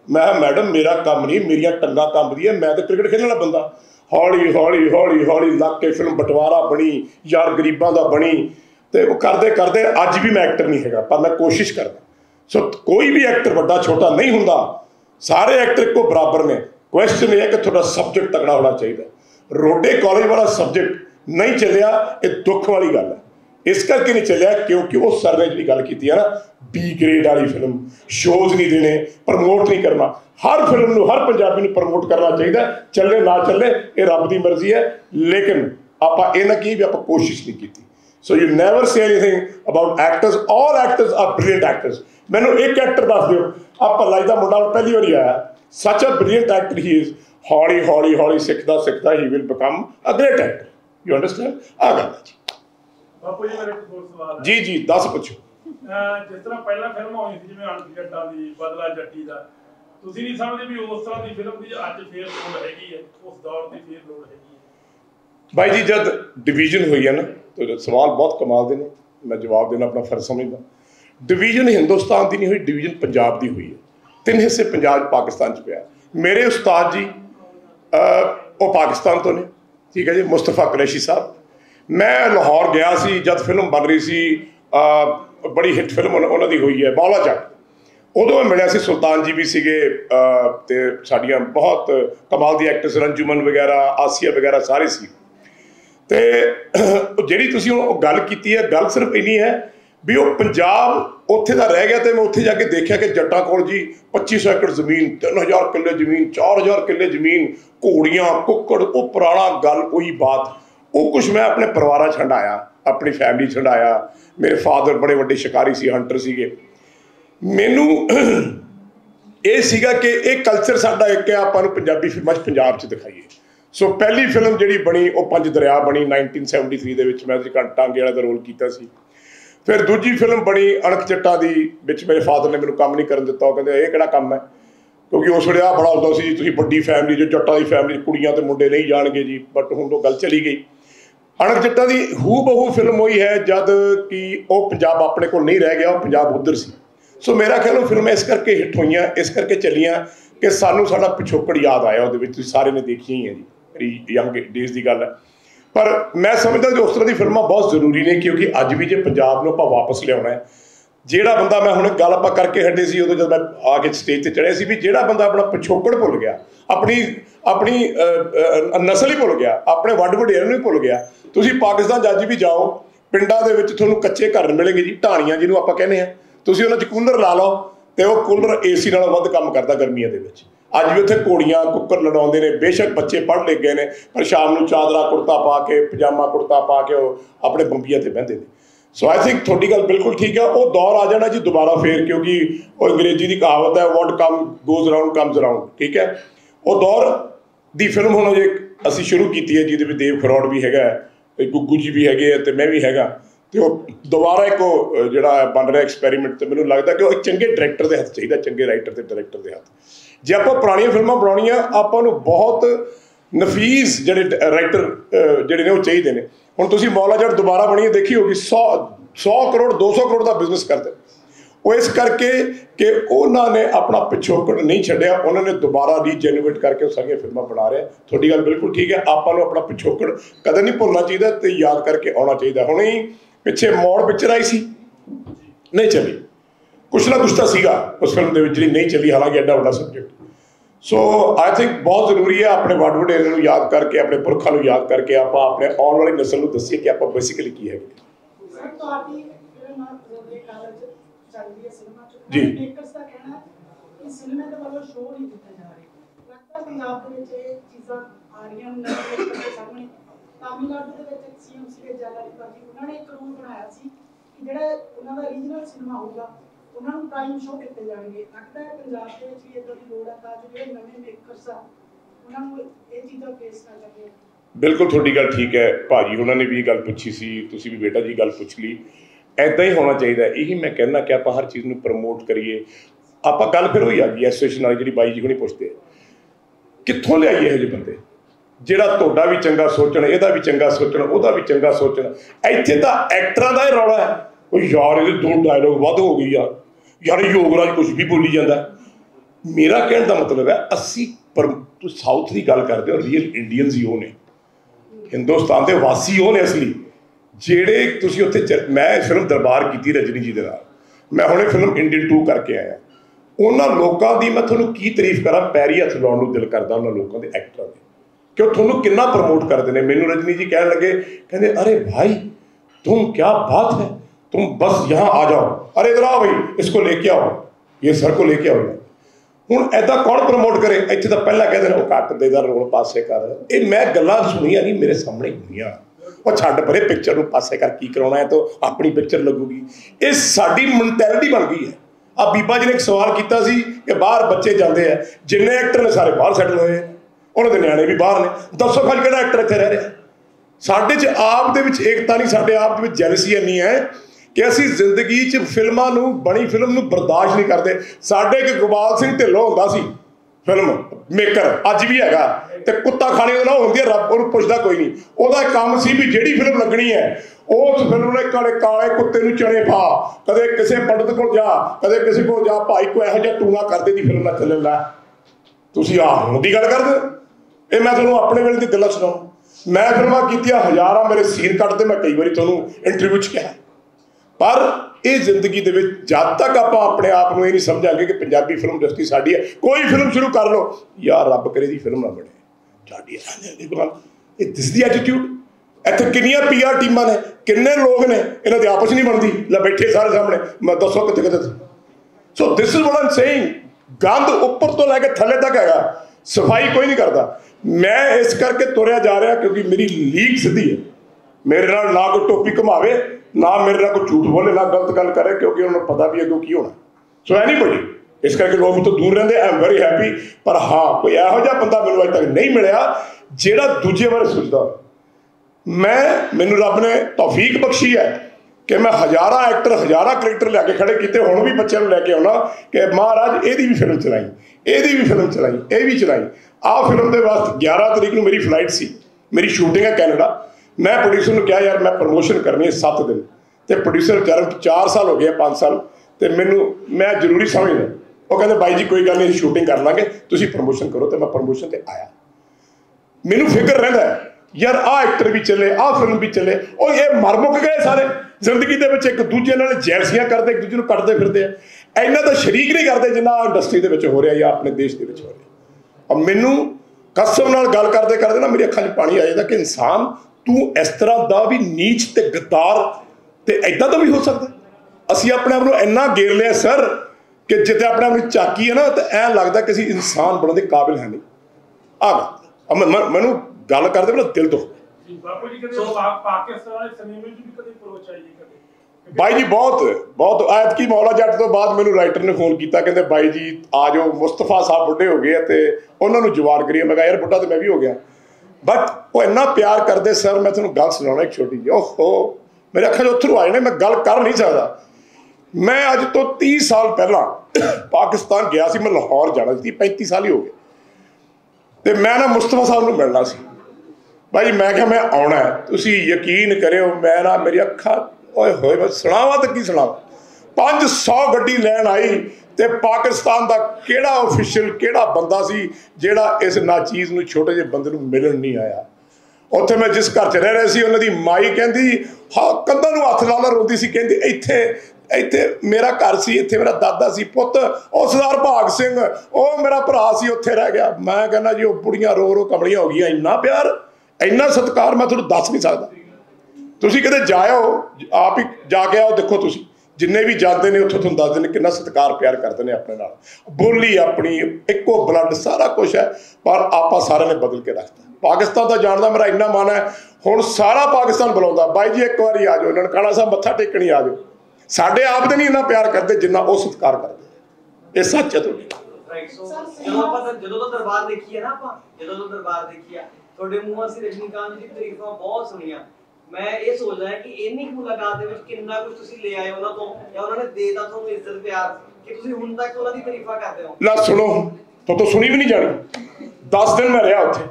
ਮੈਂ ਕਿਹਾ ਮੈਡਮ ਮੇਰਾ ਕੰਮ ਨਹੀਂ ਮੇਰੀਆਂ ਟੰਗਾਂ ਐ ਮੈਂ ਤਾਂ ਕ੍ਰਿਕਟ ਖੇਡਣ ਵਾਲਾ ਬੰਦਾ। ਹੌਲੀ ਹੌਲੀ ਹੌਲੀ ਹੌਲੀ ਲੱਗ ਕੇ ਫਿਲਮ ਬਟਵਾਰਾ ਬਣੀ, ਯਾਰ ਗਰੀਬਾਂ ਦਾ ਬਣੀ। ਤੇ ਉਹ ਕਰਦੇ ਕਰਦੇ ਅੱਜ ਵੀ ਮੈਂ ਐਕਟਰ ਨਹੀਂ ਹੈਗਾ, ਪਰ ਮੈਂ ਕੋਸ਼ਿਸ਼ ਕਰਦਾ। ਸੋ ਕੋਈ ਵੀ ਐਕਟਰ ਵੱਡਾ, ਛੋਟਾ ਨਹੀਂ ਹੁੰਦਾ। ਸਾਰੇ ਐਕਟਰ ਇੱਕੋ ਬਰਾਬਰ ਨੇ। ਕੁਐਸਚਨ ਇਹ ਹੈ ਕਿ ਤੁਹਾਡਾ ਸਬਜੈਕਟ ਤਕੜਾ ਹੋਣਾ ਚਾਹੀਦਾ। ਰੋਡੇ ਕਾਲਜ ਵਾਲਾ ਸਬਜੈਕਟ ਨਹੀਂ ਚੱਲਿਆ, ਇਹ ਦੁੱਖ ਵਾਲੀ ਗੱਲ ਹੈ। ਇਸ ਕਰਕੇ ਨਹੀਂ ਚੱਲਿਆ, ਕਿਉਂਕਿ ਉਹ ਸਰ ਨੇ ਜਿਹੜੀ ਗੱਲ ਕੀਤੀ ਹੈ ਨਾ ਬੀ ਗ੍ਰੇਡ ਵਾਲੀ ਫਿਲਮ ਸ਼ੋਜ਼ ਨਹੀਂ ਦੇਣੇ ਪ੍ਰਮੋਟ ਨਹੀਂ ਕਰਨਾ। ਹਰ ਫਿਲਮ ਨੂੰ ਹਰ ਪੰਜਾਬੀ ਨੂੰ ਪ੍ਰਮੋਟ ਕਰਨਾ ਚਾਹੀਦਾ ਚੱਲੇ ਨਾ ਚੱਲੇ ਇਹ ਰੱਬ ਦੀ ਮਰਜ਼ੀ ਹੈ। ਲੇਕਿਨ ਆਪਾਂ ਇਹ ਨਾ ਕੀ ਵੀ ਆਪਾਂ ਕੋਸ਼ਿਸ਼ ਨਹੀਂ ਕੀਤੀ। So you never say anything about actors all actors are brilliant actors ਮੈਨੂੰ ਇੱਕ ਐਕਟਰ ਦੱਸ ਦਿਓ। ਆ ਭੱਲਾ ਦਾ ਮੁੰਡਾ ਪਹਿਲੀ ਵਾਰੀ ਆਇਆ। Such a brilliant actor he is ਹੌਲੀ ਹੌਲੀ ਹੌਲੀ ਸਿੱਖਦਾ ਸਿੱਖਦਾ ਹੀ will become a great actor you understand ਆ ਗੱਲ ਜੀ। ਬਾਪੂ ਜੀ ਮੇਰਾ ਹੋਰ ਸਵਾਲ ਹੈ। ਜੀ ਜੀ ਦੱਸ ਪੁੱਛੋ। ਜਿਸ ਤਰ੍ਹਾਂ ਪਹਿਲਾਂ ਫਿਲਮ ਆਉਣੀ ਸੀ ਜਿਵੇਂ ਅਣਖ ਜੱਟਾਂ ਦੀ ਬਦਲਾ ਜੱਟੀ ਦਾ ਤੁਸੀਂ ਨਹੀਂ ਸਮਝਦੇ ਵੀ ਉਸ ਤਰ੍ਹਾਂ ਦੀ ਫਿਲਮ ਦੀ ਅੱਜ ਫੇਰ ਲੋੜ ਹੈਗੀ ਹੈ, ਉਸ ਦੌਰ ਦੀ ਫੇਰ ਲੋੜ ਹੈਗੀ ਹੈ। ਭਾਈ ਜੀ, ਜਦ ਡਿਵੀਜ਼ਨ ਹੋਈ ਹੈ ਨਾ, ਤੇ ਸਵਾਲ ਬਹੁਤ ਕਮਾਲ ਦੇ ਨੇ, ਮੈਂ ਜਵਾਬ ਦੇਣਾ ਆਪਣਾ ਫਰਜ਼ ਸਮਝਦਾ। ਡਿਵੀਜ਼ਨ ਹਿੰਦੁਸਤਾਨ ਦੀ ਨਹੀਂ ਹੋਈ ਡਿਵੀਜ਼ਨ ਪੰਜਾਬ ਦੀ ਹੋਈ ਹੈ। ਤਿੰਨ ਹਿੱਸੇ ਪੰਜਾਬ, ਪਾਕਿਸਤਾਨ ਚ ਪਿਆ। ਮੇਰੇ ਉਸਤਾਦ ਜੀ ਉਹ ਪਾਕਿਸਤਾਨ ਤੋਂ ਨੇ, ਠੀਕ ਹੈ ਜੀ, ਮੁਸਤਫਾ ਕੁਰੈਸ਼ੀ ਸਾਹਿਬ। ਮੈਂ ਲਾਹੌਰ ਗਿਆ ਸੀ, ਜਦ ਫਿਲਮ ਬਣ ਰਹੀ ਸੀ ਬੜੀ ਹਿੱਟ ਫਿਲਮ ਉਹਨਾਂ- ਉਹਨਾਂ ਦੀ ਹੋਈ ਹੈ, ਬੌਲਾ ਜੱਟ ਉਦੋਂ ਮੈਂ ਮਿਲਿਆ ਸੀ ਸੁਲਤਾਨ ਜੀ ਵੀ ਸੀਗੇ ਅਹ, ਤੇ ਸਾਡੀਆਂ ਬਹੁਤ ਕਮਾਲ ਦੀ ਐਕਟਰਸ ਰੰਜੂਮਨ ਵਗੈਰਾ ਆਸੀਆ ਵਗੈਰਾ ਸਾਰੇ ਸੀ। ਤੇ ਜਿਹੜੀ ਤੁਸੀਂ ਉਹ ਗੱਲ ਕੀਤੀ ਹੈ ਗੱਲ ਸਿਰਫ ਇੰਨੀ ਹੈ ਵੀ ਉਹ ਪੰਜਾਬ ਉੱਥੇ ਦਾ ਰਹਿ ਗਿਆ ਤੇ ਮੈਂ ਉੱਥੇ ਜਾ ਕੇ ਦੇਖਿਆ ਕਿ ਜੱਟਾਂ ਕੋਲ ਜੀ 2500 ਏਕੜ ਜ਼ਮੀਨ 3000 ਕਿੱਲੇ ਜ਼ਮੀਨ 4000 ਕਿੱਲੇ ਜ਼ਮੀਨ ਘੋੜੀਆਂ ਕੁੱਕੜ ਉਹ ਪੁਰਾਣਾ ਗੱਲ ਉਹੀ ਬਾਤ। ਉਹ ਕੁਝ ਮੈਂ ਆਪਣੇ ਪਰਿਵਾਰਾਂ ਛੰਡਾਇਆ ਆਪਣੀ ਫੈਮਿਲੀ ਛੰਡਾਇਆ ਮੇਰੇ ਫਾਦਰ ਬੜੇ ਵੱਡੇ ਸ਼ਿਕਾਰੀ ਸੀ ਹੰਟਰ ਸੀਗੇ। ਮੈਨੂੰ ਇਹ ਸੀਗਾ ਕਿ ਇਹ ਕਲਚਰ ਸਾਡਾ ਇੱਕ ਹੈ, ਆਪਾਂ ਨੂੰ ਪੰਜਾਬੀ ਫਿਲਮਾਂ 'ਚ ਪੰਜਾਬ 'ਚ ਦਿਖਾਈਏ। ਸੋ ਪਹਿਲੀ ਫਿਲਮ ਜਿਹੜੀ ਬਣੀ, ਉਹ ਪੰਜ ਦਰਿਆ ਬਣੀ 1973 ਦੇ ਵਿੱਚ ਮੈਂ ਜੀ ਟਾਂਗੇ ਵਾਲਾ ਦਾ ਰੋਲ ਕੀਤਾ ਸੀ। ਫਿਰ ਦੂਜੀ ਫਿਲਮ ਬਣੀ, ਅਣਖ ਚੱਟਾ ਦੀ, ਵਿੱਚ ਮੇਰੇ ਫਾਦਰ ਨੇ ਮੈਨੂੰ ਕੰਮ ਨਹੀਂ ਕਰਨ ਦਿੱਤਾ, ਉਹ ਕਹਿੰਦੇ, ਇਹ ਕਿਹੜਾ ਕੰਮ ਹੈ? ਕਿਉਂਕਿ ਉਸ ਵੇਲੇ ਆ ਬੜਾ ਹੁੰਦਾ ਸੀ, ਤੁਸੀਂ ਵੱਡੀ ਫੈਮਿਲੀ ਜੋ ਜੱਟਾਂ ਦੀ ਫੈਮਿਲੀ ਕੁੜੀਆਂ ਤੇ ਮੁੰਡੇ ਨਹੀਂ ਜਾਣਗੇ ਜੀ ਬਟ ਹੁਣ ਉਹ ਗੱਲ ਚਲੀ ਗਈ। ਅਣਖ ਜੱਟਾਂ ਦੀ ਹੂ ਬਹੂ ਫਿਲਮ ਹੋਈ ਹੈ, ਜਦ ਕਿ ਉਹ ਪੰਜਾਬ ਆਪਣੇ ਕੋਲ ਨਹੀਂ ਰਹਿ ਗਿਆ, ਉਹ ਪੰਜਾਬ ਉਧਰ ਸੀ। ਸੋ ਮੇਰਾ ਖਿਆਲ ਉਹ ਫਿਲਮਾਂ ਇਸ ਕਰਕੇ ਹਿੱਟ ਹੋਈਆਂ ਇਸ ਕਰਕੇ ਚੱਲੀਆਂ ਕਿ ਸਾਨੂੰ ਸਾਡਾ ਪਿਛੋਕੜ ਯਾਦ ਆਇਆ ਉਹਦੇ ਵਿੱਚ ਤੁਸੀਂ ਸਾਰੇ ਨੇ ਦੇਖੀਆਂ ਹੀ ਹੈ ਜੀ ਮੇਰੀ ਯੰਗ ਡੇਜ਼ ਦੀ ਗੱਲ ਹੈ ਪਰ ਮੈਂ ਸਮਝਦਾ ਕਿ ਉਸ ਤਰ੍ਹਾਂ ਦੀ ਫਿਲਮਾਂ ਬਹੁਤ ਜ਼ਰੂਰੀ ਨੇ ਕਿਉਂਕਿ ਅੱਜ ਵੀ ਜੇ ਪੰਜਾਬ ਨੂੰ ਆਪਾਂ ਵਾਪਸ ਲਿਆਉਣਾ ਹੈ ਜਿਹੜਾ ਬੰਦਾ ਮੈਂ ਹੁਣ ਗੱਲ ਆਪਾਂ ਕਰਕੇ ਹਟੇ ਸੀ ਉਦੋਂ ਜਦ ਮੈਂ ਆ ਕੇ ਸਟੇਜ ਤੇ ਚੜਿਆ ਸੀ ਵੀ ਜਿਹੜਾ ਬੰਦਾ ਆਪਣਾ ਪਿਛੋਕੜ ਭੁੱਲ ਗਿਆ ਆਪਣੀ ਆਪਣੀ ਨਸਲ ਹੀ ਭੁੱਲ ਗਿਆ ਆਪਣੇ ਵੱਡ ਵਡੇਰਿਆਂ ਨੂੰ ਹੀ ਭੁੱਲ ਗਿਆ ਤੁਸੀਂ ਪਾਕਿਸਤਾਨ ਜੱਜ ਵੀ ਜਾਓ ਪਿੰਡਾਂ ਦੇ ਵਿੱਚ ਤੁਹਾਨੂੰ ਕੱਚੇ ਘਰ ਮਿਲਣਗੇ ਜੀ ਢਾਣੀਆਂ ਜਿਹਨੂੰ ਆਪਾਂ ਕਹਿੰਦੇ ਆ ਤੁਸੀਂ ਉਹਨਾਂ 'ਚ ਕੂਲਰ ਲਾ ਲਓ ਤੇ ਉਹ ਕੂਲਰ ਏਸੀ ਨਾਲੋਂ ਵੱਧ ਕੰਮ ਕਰਦਾ ਗਰਮੀਆਂ ਦੇ ਵਿੱਚ। ਅੱਜ ਵੀ ਉੱਥੇ ਘੋੜੀਆਂ ਕੁੱਕਰ ਲੜਾਉਂਦੇ ਨੇ, ਬੇਸ਼ੱਕ ਬੱਚੇ ਪੜ੍ਹ ਲਿਖ ਗਏ ਨੇ, ਪਰ ਸ਼ਾਮ ਨੂੰ ਚਾਦਰਾ, ਕੁੜਤਾ ਪਾ ਕੇ, ਪਜਾਮਾ, ਕੁੜਤਾ ਪਾ ਕੇ ਉਹ ਆਪਣੇ ਬੰਬੀਆਂ ਤੇ ਬਹਿੰਦੇ ਨੇ। ਸੋ ਆਈ ਥਿੰਕ ਤੁਹਾਡੀ ਗੱਲ ਬਿਲਕੁਲ ਠੀਕ ਹੈ। ਉਹ ਦੌਰ ਆ ਜਾਣਾ ਜੀ ਦੁਬਾਰਾ ਫੇਰ, ਕਿਉਂਕਿ ਉਹ ਅੰਗਰੇਜ਼ੀ ਦੀ ਕਹਾਵਤ ਹੈ what come goes around comes around ਠੀਕ ਹੈ? ਉਹ ਦੌਰ ਦੀ ਫਿਲਮ ਹੁਣ ਜੇ ਅਸੀਂ ਸ਼ੁਰੂ ਕੀਤੀ ਹੈ, ਜਿਹਦੇ ਵਿੱਚ ਦੇਵ ਖਰੋੜ ਵੀ ਹੈਗਾ ਗੁੱਗੂ ਜੀ ਵੀ ਹੈਗੇ ਆ ਤੇ ਮੈਂ ਵੀ ਹੈਗਾ। ਤੇ ਉਹ ਦੁਬਾਰਾ ਇੱਕ ਉਹ ਜਿਹੜਾ ਬਣ ਰਿਹਾ ਐਕਸਪੈਰੀਮੈਂਟ ਤੇ ਮੈਨੂੰ ਲੱਗਦਾ ਕਿ ਉਹ ਇੱਕ ਚੰਗੇ ਡਾਇਰੈਕਟਰ ਦੇ ਹੱਥ ਚਾਹੀਦਾ ਚੰਗੇ ਰਾਈਟਰ ਤੇ ਡਾਇਰੈਕਟਰ ਦੇ ਹੱਥ। ਜੇ ਆਪਾਂ ਪੁਰਾਣੀਆਂ ਫਿਲਮਾਂ ਬਣਾਉਣੀਆਂ ਆਪਾਂ ਨੂੰ ਬਹੁਤ ਨਫ਼ੀਜ਼ ਜਿਹੜੇ ਰਾਈਟਰ ਜਿਹੜੇ ਨੇ ਉਹ ਚਾਹੀਦੇ ਨੇ। ਹੁਣ ਤੁਸੀਂ ਮੌਲਾ ਜੱਟ ਦੁਬਾਰਾ ਬਣੀ ਹੈ, ਦੇਖੀ ਹੋਗੀ 100 100 ਕਰੋੜ 200 ਕਰੋੜ ਦਾ ਬਿਜ਼ਨਸ ਕਰਦੇ ਉਹ ਇਸ ਕਰਕੇ ਕਿ ਉਹਨਾਂ ਨੇ ਆਪਣਾ ਪਿਛੋਕੜ ਨਹੀਂ ਛੱਡਿਆ ਉਹਨਾਂ ਨੇ ਦੁਬਾਰਾ ਰੀਜਨਰੇਟ ਕਰਕੇ ਉਹ ਸਾਰੀਆਂ ਫਿਲਮਾਂ ਬਣਾ ਰਹੇ ਤੁਹਾਡੀ ਗੱਲ ਬਿਲਕੁਲ ਠੀਕ ਹੈ ਆਪਾਂ ਨੂੰ ਆਪਣਾ ਪਿਛੋਕੜ ਕਦੇ ਨਹੀਂ ਭੁੱਲਣਾ ਚਾਹੀਦਾ ਤੇ ਯਾਦ ਕਰਕੇ ਆਉਣਾ ਚਾਹੀਦਾ। ਹੁਣੇ ਪਿੱਛੇ ਮੋੜ ਪਿਕਚਰ ਆਈ ਸੀ। ਨਹੀਂ ਚੱਲੀ। ਕੁਛ ਨਾ ਕੁਛ ਤਾਂ ਸੀਗਾ ਉਸ ਫਿਲਮ ਦੇ ਵਿੱਚ ਜਿਹੜੀ ਨਹੀਂ ਚੱਲੀ ਹਾਲਾਂਕਿ ਐਡਾ ਵੱਡਾ ਸਬਜੈਕਟ ਸੋ ਆਈ ਥਿੰਕ ਬਹੁਤ ਜ਼ਰੂਰੀ ਹੈ ਆਪਣੇ ਵੱਡ ਵਡੇਰਿਆਂ ਨੂੰ ਯਾਦ ਕਰਕੇ ਆਪਣੇ ਪੁਰਖਾਂ ਨੂੰ ਯਾਦ ਕਰਕੇ ਆਪਾਂ ਆਪਣੇ ਆਉਣ ਵਾਲੀ ਨਸਲ ਨੂੰ ਦੱਸੀਏ ਕਿ ਆਪਾਂ ਬੇਸਿਕਲੀ ਕੀ ਹੈਗੇ। ਸਰ ਤੁਹਾਡੀ ਫਿਲਮ ਦੇ ਕਾਲਜ ਚੱਲਦੀ ਹੈ ਸਿਨੇਮਾ ਚ? ਜੀ। ਮੇਕਰਸ ਦਾ ਕਹਿਣਾ ਹੈ ਕਿ ਸਿਨੇਮਾ ਦੇ ਵੱਲੋਂ ਸ਼ੋਅ ਨਹੀਂ ਦਿੱਤੇ ਜਾ ਰਹੇ। ਲੱਗਦਾ ਪੰਜਾਬ ਦੇ ਵਿੱਚ ਇਹ ਚੀਜ਼ਾਂ ਆ ਰਹੀਆਂ ਨੇ ਸਾਹਮਣੇ। ਤਾਮਿਲਨਾਡੂ ਦੇ ਵਿੱਚ ਇੱਕ ਸੀਐਮ ਸੀਗੇ ਜੈਲਲਿਤਾ ਜੀ ਉਹਨਾਂ ਨੇ ਇੱਕ ਰੂਲ ਬਣਾਇਆ ਸੀ ਕਿ ਜਿਹੜਾ ਉਹਨਾਂ ਦਾ ਰੀਜਨਲ ਸਿਨੇਮਾ ਹੋਊਗਾ, ਉਹਨਾਂ ਨੂੰ ਪ੍ਰਾਈਮ ਸ਼ੋਅ ਕੀਤੇ ਜਾਣਗੇ। ਲੱਗਦਾ ਹੈ ਪੰਜਾਬ ਦੇ ਵਿੱਚ ਵੀ ਇਦਾਂ ਦੀ ਲੋੜ ਹੈ ਤਾਂ ਜਿਹੜੇ ਨਵੇਂ ਮੇਕਰਸ ਆ, ਉਹਨਾਂ ਨੂੰ ਇਹ ਚੀਜ਼ਾਂ ਫੇਸ ਨਾ ਕਰਨੀਆਂ ਬਿਲਕੁਲ ਤੁਹਾਡੀ ਗੱਲ ਠੀਕ ਹੈ। ਭਾਜੀ, ਉਹਨਾਂ ਨੇ ਵੀ ਇਹ ਗੱਲ ਪੁੱਛੀ ਸੀ, ਤੁਸੀਂ ਵੀ ਬੇਟਾ ਜੀ ਗੱਲ ਪੁੱਛ ਲਈ। ਐਦਾਂ ਹੀ ਹੋਣਾ ਚਾਹੀਦਾ ਇਹੀ ਮੈਂ ਕਹਿੰਦਾ ਕਿ ਆਪਾਂ ਹਰ ਚੀਜ਼ ਨੂੰ ਪ੍ਰਮੋਟ ਕਰੀਏ। ਆਪਾਂ ਗੱਲ ਫਿਰ ਹੋਈ ਆ ਗਈ ਐਸੋਸੀਏਸ਼ਨ ਵਾਲੀ ਜਿਹੜੀ ਬਾਈ ਜੀ ਹੁਣੀ ਪੁੱਛਦੇ ਕਿੱਥੋਂ ਲਿਆਈਏ ਇਹੋ ਜਿਹੇ ਬੰਦੇ? ਜਿਹੜਾ ਤੁਹਾਡਾ ਵੀ ਚੰਗਾ ਸੋਚਣ, ਇਹਦਾ ਵੀ ਚੰਗਾ ਸੋਚਣ, ਉਹਦਾ ਵੀ ਚੰਗਾ ਸੋਚਣ। ਇੱਥੇ ਤਾਂ ਐਕਟਰਾਂ ਦਾ ਹੀ ਰੌਲਾ ਹੈ। ਉਹ ਯਾਰ, ਇਹਦੇ ਦੋ ਡਾਇਲੋਗ ਵੱਧ ਹੋ ਗਈ ਯਾਰ ਯਾਰ ਯੋਗਰਾਜ ਕੁਝ ਵੀ ਬੋਲੀ ਜਾਂਦਾ ਮੇਰਾ ਕਹਿਣ ਦਾ ਮਤਲਬ ਹੈ, ਅਸੀਂ ਪਰ ਤੁਸੀਂ ਸਾਊਥ ਦੀ ਗੱਲ ਕਰਦੇ ਹੋ ਰੀਅਲ ਇੰਡੀਅਨਸ ਹੀ ਉਹ ਨੇ। ਹਿੰਦੁਸਤਾਨ ਦੇ ਵਾਸੀ ਉਹ ਨੇ ਅਸਲੀ। ਜਿਹੜੇ ਤੁਸੀਂ ਉੱਥੇ ਮੈਂ ਫਿਲਮ ਦਰਬਾਰ ਕੀਤੀ ਰਜਨੀ ਜੀ ਦੇ ਨਾਲ। ਮੈਂ ਹੁਣੇ ਫਿਲਮ ਇੰਡੀਅਨ 2 ਕਰਕੇ ਆਇਆ। ਉਹਨਾਂ ਲੋਕਾਂ ਦੀ ਮੈਂ ਤੁਹਾਨੂੰ ਕੀ ਤਾਰੀਫ ਕਰਾਂ, ਪੈਰੀ ਹੱਥ ਲਾਉਣ ਨੂੰ ਦਿਲ ਕਰਦਾ ਉਹਨਾਂ ਲੋਕਾਂ ਦੇ ਐਕਟਰਾਂ ਦੇ। ਕਿ ਉਹ ਤੁਹਾਨੂੰ ਕਿੰਨਾ ਪ੍ਰਮੋਟ ਕਰਦੇ ਨੇ ਮੈਨੂੰ ਰਜਨੀ ਜੀ ਕਹਿਣ ਲੱਗੇ ਕਹਿੰਦੇ ਅਰੇ ਭਾਈ तुम क्या बात है तुम बस यहाँ आ जाओ अरे इधर आओ भाई इसको लेके आओ ये सर को लेके आओ ਹੁਣ ਐਦਾਂ ਕੌਣ ਪ੍ਰਮੋਟ ਕਰੇ ਇੱਥੇ ਤਾਂ ਪਹਿਲਾਂ ਕਹਿੰਦੇ ਨੇ ਉਹ ਕੱਟ ਦੇ ਦਾ ਰੋਲ ਪਾਸੇ ਕਰ ਇਹ ਮੈਂ ਗੱਲਾਂ ਸੁਣੀਆਂ ਨਹੀਂ ਮੇਰੇ ਸਾਹਮਣੇ ਹੋਈਆਂ ਉਹ ਛੱਡ ਪਰੇ ਪਿਕਚਰ ਨੂੰ ਪਾਸੇ ਕਰ ਕੀ ਕਰਾਉਣਾ ਹੈ ਤਾਂ ਆਪਣੀ ਪਿਕਚਰ ਲੱਗੂਗੀ ਇਹ ਸਾਡੀ ਮੈਂਟੈਲਿਟੀ ਬਣ ਗਈ ਹੈ ਆ ਬੀਬਾ ਜੀ ਨੇ ਇੱਕ ਸਵਾਲ ਕੀਤਾ ਸੀ ਕਿ ਬਾਹਰ ਬੱਚੇ ਜਾਂਦੇ ਆ ਜਿੰਨੇ ਐਕਟਰ ਨੇ ਸਾਰੇ ਬਾਹਰ ਸੈਟਲ ਹੋਏ ਆ ਉਹਨਾਂ ਦੇ ਨਿਆਣੇ ਵੀ ਬਾਹਰ ਨੇ। ਦੱਸੋ ਖਾਲੀ ਕਿਹੜਾ ਐਕਟਰ ਇੱਥੇ ਰਹਿ ਰਿਹਾ? ਸਾਡੇ 'ਚ ਆਪ ਦੇ ਵਿੱਚ ਏਕਤਾ ਨਹੀਂ, ਸਾਡੇ ਆਪ ਦੇ ਵਿੱਚ ਜੈਲਸੀ ਇੰਨੀ ਹੈ ਕਿ ਅਸੀਂ ਜ਼ਿੰਦਗੀ 'ਚ ਫਿਲਮਾਂ ਨੂੰ, ਬਣੀ ਫਿਲਮ ਨੂੰ ਬਰਦਾਸ਼ਤ ਨਹੀਂ ਕਰਦੇ। ਸਾਡੇ ਇੱਕ ਗੋਪਾਲ ਸਿੰਘ ਢਿੱਲੋਂ ਹੁੰਦਾ ਸੀ, ਫਿਲਮ ਮੇਕਰ, ਅੱਜ ਵੀ ਹੈਗਾ। ਤੇ ਕੁੱਤਾ ਖਾਣੀ ਉਹਦਾ ਹੁੰਦੀ ਹੈ, ਰੱਬ ਉਹਨੂੰ ਪੁੱਛਦਾ ਕੋਈ ਨਹੀਂ। ਉਹਦਾ ਕੰਮ ਸੀ ਵੀ ਜਿਹੜੀ ਫਿਲਮ ਲੱਗਣੀ ਹੈ, ਉਸ ਫਿਲਮ ਨੇ ਕਾਲੇ ਕਾਲੇ ਕੁੱਤੇ ਨੂੰ ਚਣੇ ਪਾ। ਕਦੇ ਕਿਸੇ ਪੰਡਤ ਕੋਲ ਜਾ, ਕਦੇ ਕਿਸੇ ਕੋਲ ਜਾ, ਭਾਈ ਕੋ ਇਹੋ ਜਿਹਾ ਟੂਣਾ ਕਰਦੇ ਦੀ ਫਿਲਮ ਨਾ ਚੱਲਣ ਲੈ ਤੁਸੀਂ ਆਹ ਹੁਣ ਦੀ ਗੱਲ ਕਰਦੇ ਹੋ? ਇਹ ਮੈਂ ਤੁਹਾਨੂੰ ਆਪਣੇ ਵੇਲੇ ਦੀ ਗੱਲਾਂ ਸੁਣਾਉਂ। ਮੈਂ ਫਿਲਮਾਂ ਕੀਤੀਆਂ, ਹਜ਼ਾਰਾਂ ਮੇਰੇ ਸੀਨ ਕੱਟਦੇ ਮੈਂ ਕਈ ਵਾਰੀ ਤੁਹਾਨੂੰ ਇੰਟਰਵਿਊ 'ਚ ਕਿਹਾ। ਪਰ ਇਹ ਜ਼ਿੰਦਗੀ ਦੇ ਵਿੱਚ ਜਦ ਤੱਕ ਆਪਾਂ ਆਪਣੇ ਆਪ ਨੂੰ ਇਹ ਨਹੀਂ ਸਮਝਾਂਗੇ ਕਿ ਪੰਜਾਬੀ ਫਿਲਮ ਇੰਡਸਟਰੀ ਸਾਡੀ ਹੈ, ਕੋਈ ਫਿਲਮ ਸ਼ੁਰੂ ਕਰ ਲਓ। ਯਾਰ ਰੱਬ ਕਰੇ ਦੀ ਫਿਲਮ ਨਾ ਬਣੇ। ਸਾਡੀ ਇਹ ਗੱਲ ਐਟੀਟਿਊਡ ਇੱਥੇ ਕਿੰਨੀਆਂ ਪੀਆਰ ਟੀਮਾਂ ਨੇ, ਕਿੰਨੇ ਲੋਕ ਨੇ, ਇਹਨਾਂ ਦੇ ਆਪਸ ਨਹੀਂ ਬਣਦੀ। ਲੈ ਬੈਠੇ ਸਾਰੇ ਸਾਹਮਣੇ, ਮੈਂ ਦੱਸੋ ਕਿੱਥੇ ਕਿੱਥੇ ਸੋ this is what Aam saying ਗੰਦ ਉੱਪਰ ਤੋਂ ਲੈ ਕੇ ਥੱਲੇ ਤੱਕ ਹੈਗਾ। ਸਫ਼ਾਈ ਕੋਈ ਨਹੀਂ ਕਰਦਾ। ਮੈਂ ਇਸ ਕਰਕੇ ਤੁਰਿਆ ਜਾ ਰਿਹਾ ਕਿਉਂਕਿ ਮੇਰੀ ਲੀਗ ਸਿੱਧੀ ਹੈ। ਮੇਰੇ ਨਾਲ ਨਾ ਕੋਈ ਟੋਪੀ ਘਮਾਵੇ, ਨਾ ਮੇਰੇ ਨਾਲ ਕੋਈ ਝੂਠ ਬੋਲੇ, ਨਾ ਗਲਤ ਗੱਲ ਕਰੇ ਕਿਉਂਕਿ ਉਹਨਾਂ ਨੂੰ ਪਤਾ ਵੀ ਅੱਗੋਂ ਕੀ ਹੋਣਾ। ਸੋ ਐਨੀਬਡੀ ਇਸ ਕਰਕੇ ਲੋਕ ਤੋਂ ਦੂਰ ਰਹਿੰਦੇ ਆਈ ਵੈਰੀ ਹੈਪੀ ਪਰ ਹਾਂ, ਕੋਈ ਇਹੋ ਜਿਹਾ ਬੰਦਾ ਮੈਨੂੰ ਅਜੇ ਤੱਕ ਨਹੀਂ ਮਿਲਿਆ ਜਿਹੜਾ ਦੂਜੇ ਬਾਰੇ ਸੋਚਦਾ ਮੈਂ, ਮੈਨੂੰ ਰੱਬ ਨੇ ਤੌਫੀਕ ਬਖਸ਼ੀ ਹੈ ਕਿ ਮੈਂ ਹਜ਼ਾਰਾਂ ਐਕਟਰ ਹਜ਼ਾਰਾਂ ਕਰੈਕਟਰ ਲੈ ਕੇ ਖੜੇ ਕੀਤੇ, ਹੁਣ ਵੀ ਬੱਚਿਆਂ ਨੂੰ ਲੈ ਕੇ ਆਉਣਾ ਕਿ ਮਹਾਰਾਜ, ਇਹਦੀ ਵੀ ਫਿਲਮ ਚਲਾਈ, ਇਹਦੀ ਵੀ ਫਿਲਮ ਚਲਾਈ, ਇਹ ਵੀ ਚਲਾਈ। ਆਹ ਫਿਲਮ ਦੇ ਵਾਸਤੇ 11 ਤਰੀਕ ਨੂੰ ਮੇਰੀ ਫਲਾਈਟ ਸੀ। ਮੇਰੀ ਸ਼ੂਟਿੰਗ ਹੈ ਕੈਨੇਡਾ। ਮੈਂ ਪ੍ਰੋਡਿਊਸਰ ਨੂੰ ਕਿਹਾ, ਯਾਰ, ਮੈਂ ਪ੍ਰਮੋਸ਼ਨ ਕਰਨੀ ਹੈ 7 ਦਿਨ। ਤੇ ਪ੍ਰੋਡਿਊਸਰ ਵਿਚਾਰਾ 4 ਸਾਲ ਹੋ ਗਏ 5 ਸਾਲ। ਤੇ ਮੈਨੂੰ, ਮੈਂ ਜ਼ਰੂਰੀ ਸਮਝਦਾ। ਉਹ ਕਹਿੰਦੇ, ਬਾਈ ਜੀ, ਕੋਈ ਗੱਲ ਨਹੀਂ ਸ਼ੂਟਿੰਗ ਕਰ ਲਾਂਗੇ। ਤੁਸੀਂ ਪ੍ਰਮੋਸ਼ਨ ਕਰੋ। ਤੇ ਮੈਂ ਪ੍ਰਮੋਸ਼ਨ ਤੇ ਆਇਆ। ਮੈਨੂੰ ਫਿਕਰ ਰਹਿੰਦਾ ਯਾਰ, ਆਹ ਐਕਟਰ ਵੀ ਚੱਲੇ, ਆਹ ਫਿਲਮ ਵੀ ਚੱਲੇ। ਉਹ ਇਹ ਮਰ ਮੁੱਕ ਗਏ ਸਾਰੇ। ਜ਼ਿੰਦਗੀ ਦੇ ਵਿੱਚ ਇੱਕ ਦੂਜੇ ਨਾਲ ਜੈਲਸੀਆਂ ਕਰਦੇ, ਇੱਕ ਦੂਜੇ ਨੂੰ ਕੱਟਦੇ ਫਿਰਦੇ ਆ। ਇੰਨਾ ਤਾਂ ਸ਼ਰੀਕ ਨਹੀਂ ਕਰਦੇ ਜਿੰਨਾ ਇੰਡਸਟਰੀ ਦੇ ਵਿੱਚ ਹੋ ਰਿਹਾ ਜਾਂ ਆਪਣੇ ਦੇਸ਼ ਦੇ ਵਿੱਚ ਹੋ ਰਿਹਾ। ਔਰ ਮੈਨੂੰ ਕਸਮ ਨਾਲ ਗੱਲ ਕਰਦੇ ਕਰਦੇ ਨਾ ਮੇਰੀ ਅੱਖਾਂ 'ਚ ਪਾਣੀ ਆ ਜਾਂਦਾ ਕਿ ਇਨਸਾਨ ਤੂੰ ਇਸ ਤਰ੍ਹਾਂ ਦਾ ਵੀ ਨੀਚ ਤੇ ਗਦਾਰ ਤੇ ਐਦਾਂ ਦਾ ਵੀ ਹੋ ਸਕਦਾ। ਅਸੀਂ ਆਪਣੇ ਆਪ ਨੂੰ ਇੰਨਾ ਗੇਰ ਲਿਆ ਸਰ ਕਿ ਜਿੱਤੇ ਆਪਣੇ ਆਪ ਨੂੰ ਝਾਕੀ ਹੈ ਨਾ, ਤਾਂ ਐਂ ਲੱਗਦਾ ਕਿ ਅਸੀਂ ਇਨਸਾਨ ਬਣਨ ਦੇ ਕਾਬਿਲ ਹੈ ਨਹੀਂ। ਆ ਗੱਲ ਮੈਨੂੰ ਗੱਲ ਕਰਦੇ ਮੇਰਾ ਦਿਲ ਦੁੱਖ ਜੀ, ਬਾਪੂ ਜੀ, ਕਦੇ ਪਾਕਿਸਤਾਨ ਵਾਲੇ ਸਿਨੇਮੇ 'ਚ ਵੀ ਕਦੇ ਅਪਰੋਚ ਆਈ ਕਦੇ? ਬਾਈ ਜੀ ਬਹੁਤ ਬਹੁਤ ਐਤ ਕੀ ਮੌਲਾ ਜੱਟ ਤੋਂ ਬਾਅਦ ਮੈਨੂੰ ਰਾਈਟਰ ਨੇ ਫੋਨ ਕੀਤਾ, ਕਹਿੰਦੇ ਬਾਈ ਜੀ ਆ ਜਾਓ, ਮੁਸਤਫਾ ਸਾਹਿਬ ਬੁੱਢੇ ਹੋ ਗਏ ਆ ਤੇ ਉਹਨਾਂ ਨੂੰ ਜਵਾਨ ਕਰੀਏ। ਮੈਂ ਕਿਹਾ, ਯਾਰ ਬੁੱਢਾ ਤੇ ਮੈਂ ਵੀ ਹੋ ਗਿਆ। ਬਟ ਉਹ ਇੰਨਾ ਪਿਆਰ ਕਰਦੇ ਸਰ, ਮੈਂ ਤੁਹਾਨੂੰ ਗੱਲ ਸੁਣਾਉਣਾ ਇੱਕ ਛੋਟੀ ਜਿਹੀ। ਓਹੋ, ਮੇਰੇ ਅੱਖਾਂ 'ਚ ਉੱਥਰੂ ਆ ਜਾਣੇ ਮੈਂ ਗੱਲ ਕਰ ਨਹੀਂ ਸਕਦਾ। ਮੈਂ ਅੱਜ ਤੋਂ 30 ਸਾਲ ਪਹਿਲਾਂ ਪਾਕਿਸਤਾਨ ਗਿਆ ਸੀ, ਮੈਂ ਲਾਹੌਰ ਜਾਣਾ ਸੀ 35 ਸਾਲ ਹੀ ਹੋ ਗਏ। ਤੇ ਮੈਂ ਨਾ ਮੁਸਤਫਾ ਸਾਹਿਬ ਨੂੰ ਮਿਲਣਾ ਸੀ। ਭਾਈ ਮੈਂ ਕਿਹਾ, ਮੈਂ ਆਉਣਾ ਤੁਸੀਂ ਯਕੀਨ ਕਰਿਓ, ਮੈਂ ਨਾ ਮੇਰੀ ਅੱਖਾਂ ਓਏ ਹੋਏ ਮੈਂ ਸੁਣਾਵਾਂ ਤਾਂ ਕੀ ਸੁਣਾਵਾਂ 500 ਗੱਡੀ ਲੈਣ ਆਈ ਤੇ ਪਾਕਿਸਤਾਨ ਦਾ ਕਿਹੜਾ ਅਫੀਸ਼ੀਅਲ ਕਿਹੜਾ ਬੰਦਾ ਸੀ ਜਿਹੜਾ ਇਸ ਨਾਚੀਜ਼ ਨੂੰ ਛੋਟੇ ਜਿਹੇ ਬੰਦੇ ਨੂੰ ਮਿਲਣ ਨਹੀਂ ਆਇਆ? ਉੱਥੇ ਮੈਂ ਜਿਸ ਘਰ 'ਚ ਰਹਿ ਰਿਹਾ ਸੀ, ਉਹਨਾਂ ਦੀ ਮਾਈ ਕਹਿੰਦੀ, ਹਾਂ, ਕੰਧਾਂ ਨੂੰ ਹੱਥ ਲਾ ਲਾ ਰੋਂਦੀ ਸੀ, ਕਹਿੰਦੀ, ਇੱਥੇ ਇੱਥੇ ਮੇਰਾ ਘਰ ਸੀ, ਇੱਥੇ ਮੇਰਾ ਦਾਦਾ ਸੀ, ਪੁੱਤ, ਉਹ ਸਰਦਾਰ ਭਾਗ ਸਿੰਘ, ਉਹ ਮੇਰਾ ਭਰਾ ਸੀ, ਉੱਥੇ ਰਹਿ ਗਿਆ। ਮੈਂ ਕਹਿੰਦਾ ਜੀ, ਉਹ ਬੁੜੀਆਂ ਰੋ ਰੋ ਕਮਲੀਆਂ ਹੋ ਗਈਆਂ, ਇੰਨਾ ਪਿਆਰ, ਇੰਨਾ ਸਤਿਕਾਰ ਮੈਂ ਤੁਹਾਨੂੰ ਦੱਸ ਨਹੀਂ ਸਕਦਾ। ਤੁਸੀਂ ਕਿਤੇ ਜਾਇਓ, ਆਪ ਹੀ ਜਾ ਕੇ ਆਓ, ਦੇਖੋ ਤੁਸੀਂ। ਜਿੰਨੇ ਵੀ ਜਾਂਦੇ ਨੇ, ਉੱਥੋਂ ਤੁਹਾਨੂੰ ਦੱਸਦੇ ਨੇ ਕਿੰਨਾ ਸਤਿਕਾਰ ਪਿਆਰ ਕਰਦੇ ਨੇ ਆਪਣੇ ਨਾਲ। ਬੋਲੀ ਆਪਣੀ, ਇੱਕੋ ਬਲੱਡ ਸਾਰਾ ਕੁਝ ਹੈ, ਪਰ ਆਪਾਂ ਸਾਰਿਆਂ ਨੇ ਬਦਲ ਕੇ ਰੱਖਤਾ। ਪਾਕਿਸਤਾਨ ਦਾ ਜਾਣ ਦਾ ਮੇਰਾ ਇੰਨਾ ਮਨ ਹੈ, ਹੁਣ ਸਾਰਾ ਪਾਕਿਸਤਾਨ ਬੁਲਾਉਂਦਾ, ਬਾਈ ਜੀ ਇੱਕ ਵਾਰੀ ਆ ਜਾਓ, ਨਨਕਾਣਾ ਸਾਹਿਬ ਮੱਥਾ ਟੇਕਣੀ ਆ ਜਾਓ। ਸਾਡੇ ਆਪ ਦੇ ਨਹੀਂ ਇੰਨਾ ਪਿਆਰ ਕਰਦੇ ਜਿੰਨਾ ਉਹ ਸਤਿਕਾਰ ਕਰਦੇ ਇਹ ਸੱਚ ਹੈ ਤੁਹਾਡੀ। ਜਦੋਂ ਆਪਾਂ ਜਦੋਂ ਤੋਂ ਦਰਬਾਰ ਦੇਖੀ ਨਾ ਆਪਾਂ, ਜਦੋਂ ਤੋਂ ਦਰਬਾਰ ਦੇਖੀ ਤੁਹਾਡੇ ਮੂੰਹੋਂ ਅਸੀਂ ਰਜਨੀਕਾਂਤ ਜੀ ਦੀ ਬਹੁਤ ਸੁਣੀਆਂ। ਮੈਂ ਇਹ ਸੋਚਦਾ ਕਿ ਇੰਨੀ ਮੁਲਾਕਾਤ ਦੇ ਵਿੱਚ ਕਿੰਨਾ ਕੁਝ ਤੁਸੀਂ ਲੈ ਆਏ ਉਹਨਾਂ ਤੋਂ, ਜਾਂ ਉਹਨਾਂ ਨੇ ਦੇਤਾ ਤੁਹਾਨੂੰ ਇੱਜ਼ਤ, ਪਿਆਰ, ਕਿ ਤੁਸੀਂ ਹੁਣ ਤੱਕ ਉਹਨਾਂ ਦੀ ਤਾਰੀਫਾਂ ਕਰਦੇ ਹੋ? ਲੈ ਸੁਣੋ, ਤੋ ਤੋਂ ਸੁਣੀ ਵੀ ਨਹੀਂ ਜਾਣੀ। 10 ਦਿਨ ਮੈਂ ਰਿਹਾ ਉੱਥੇ।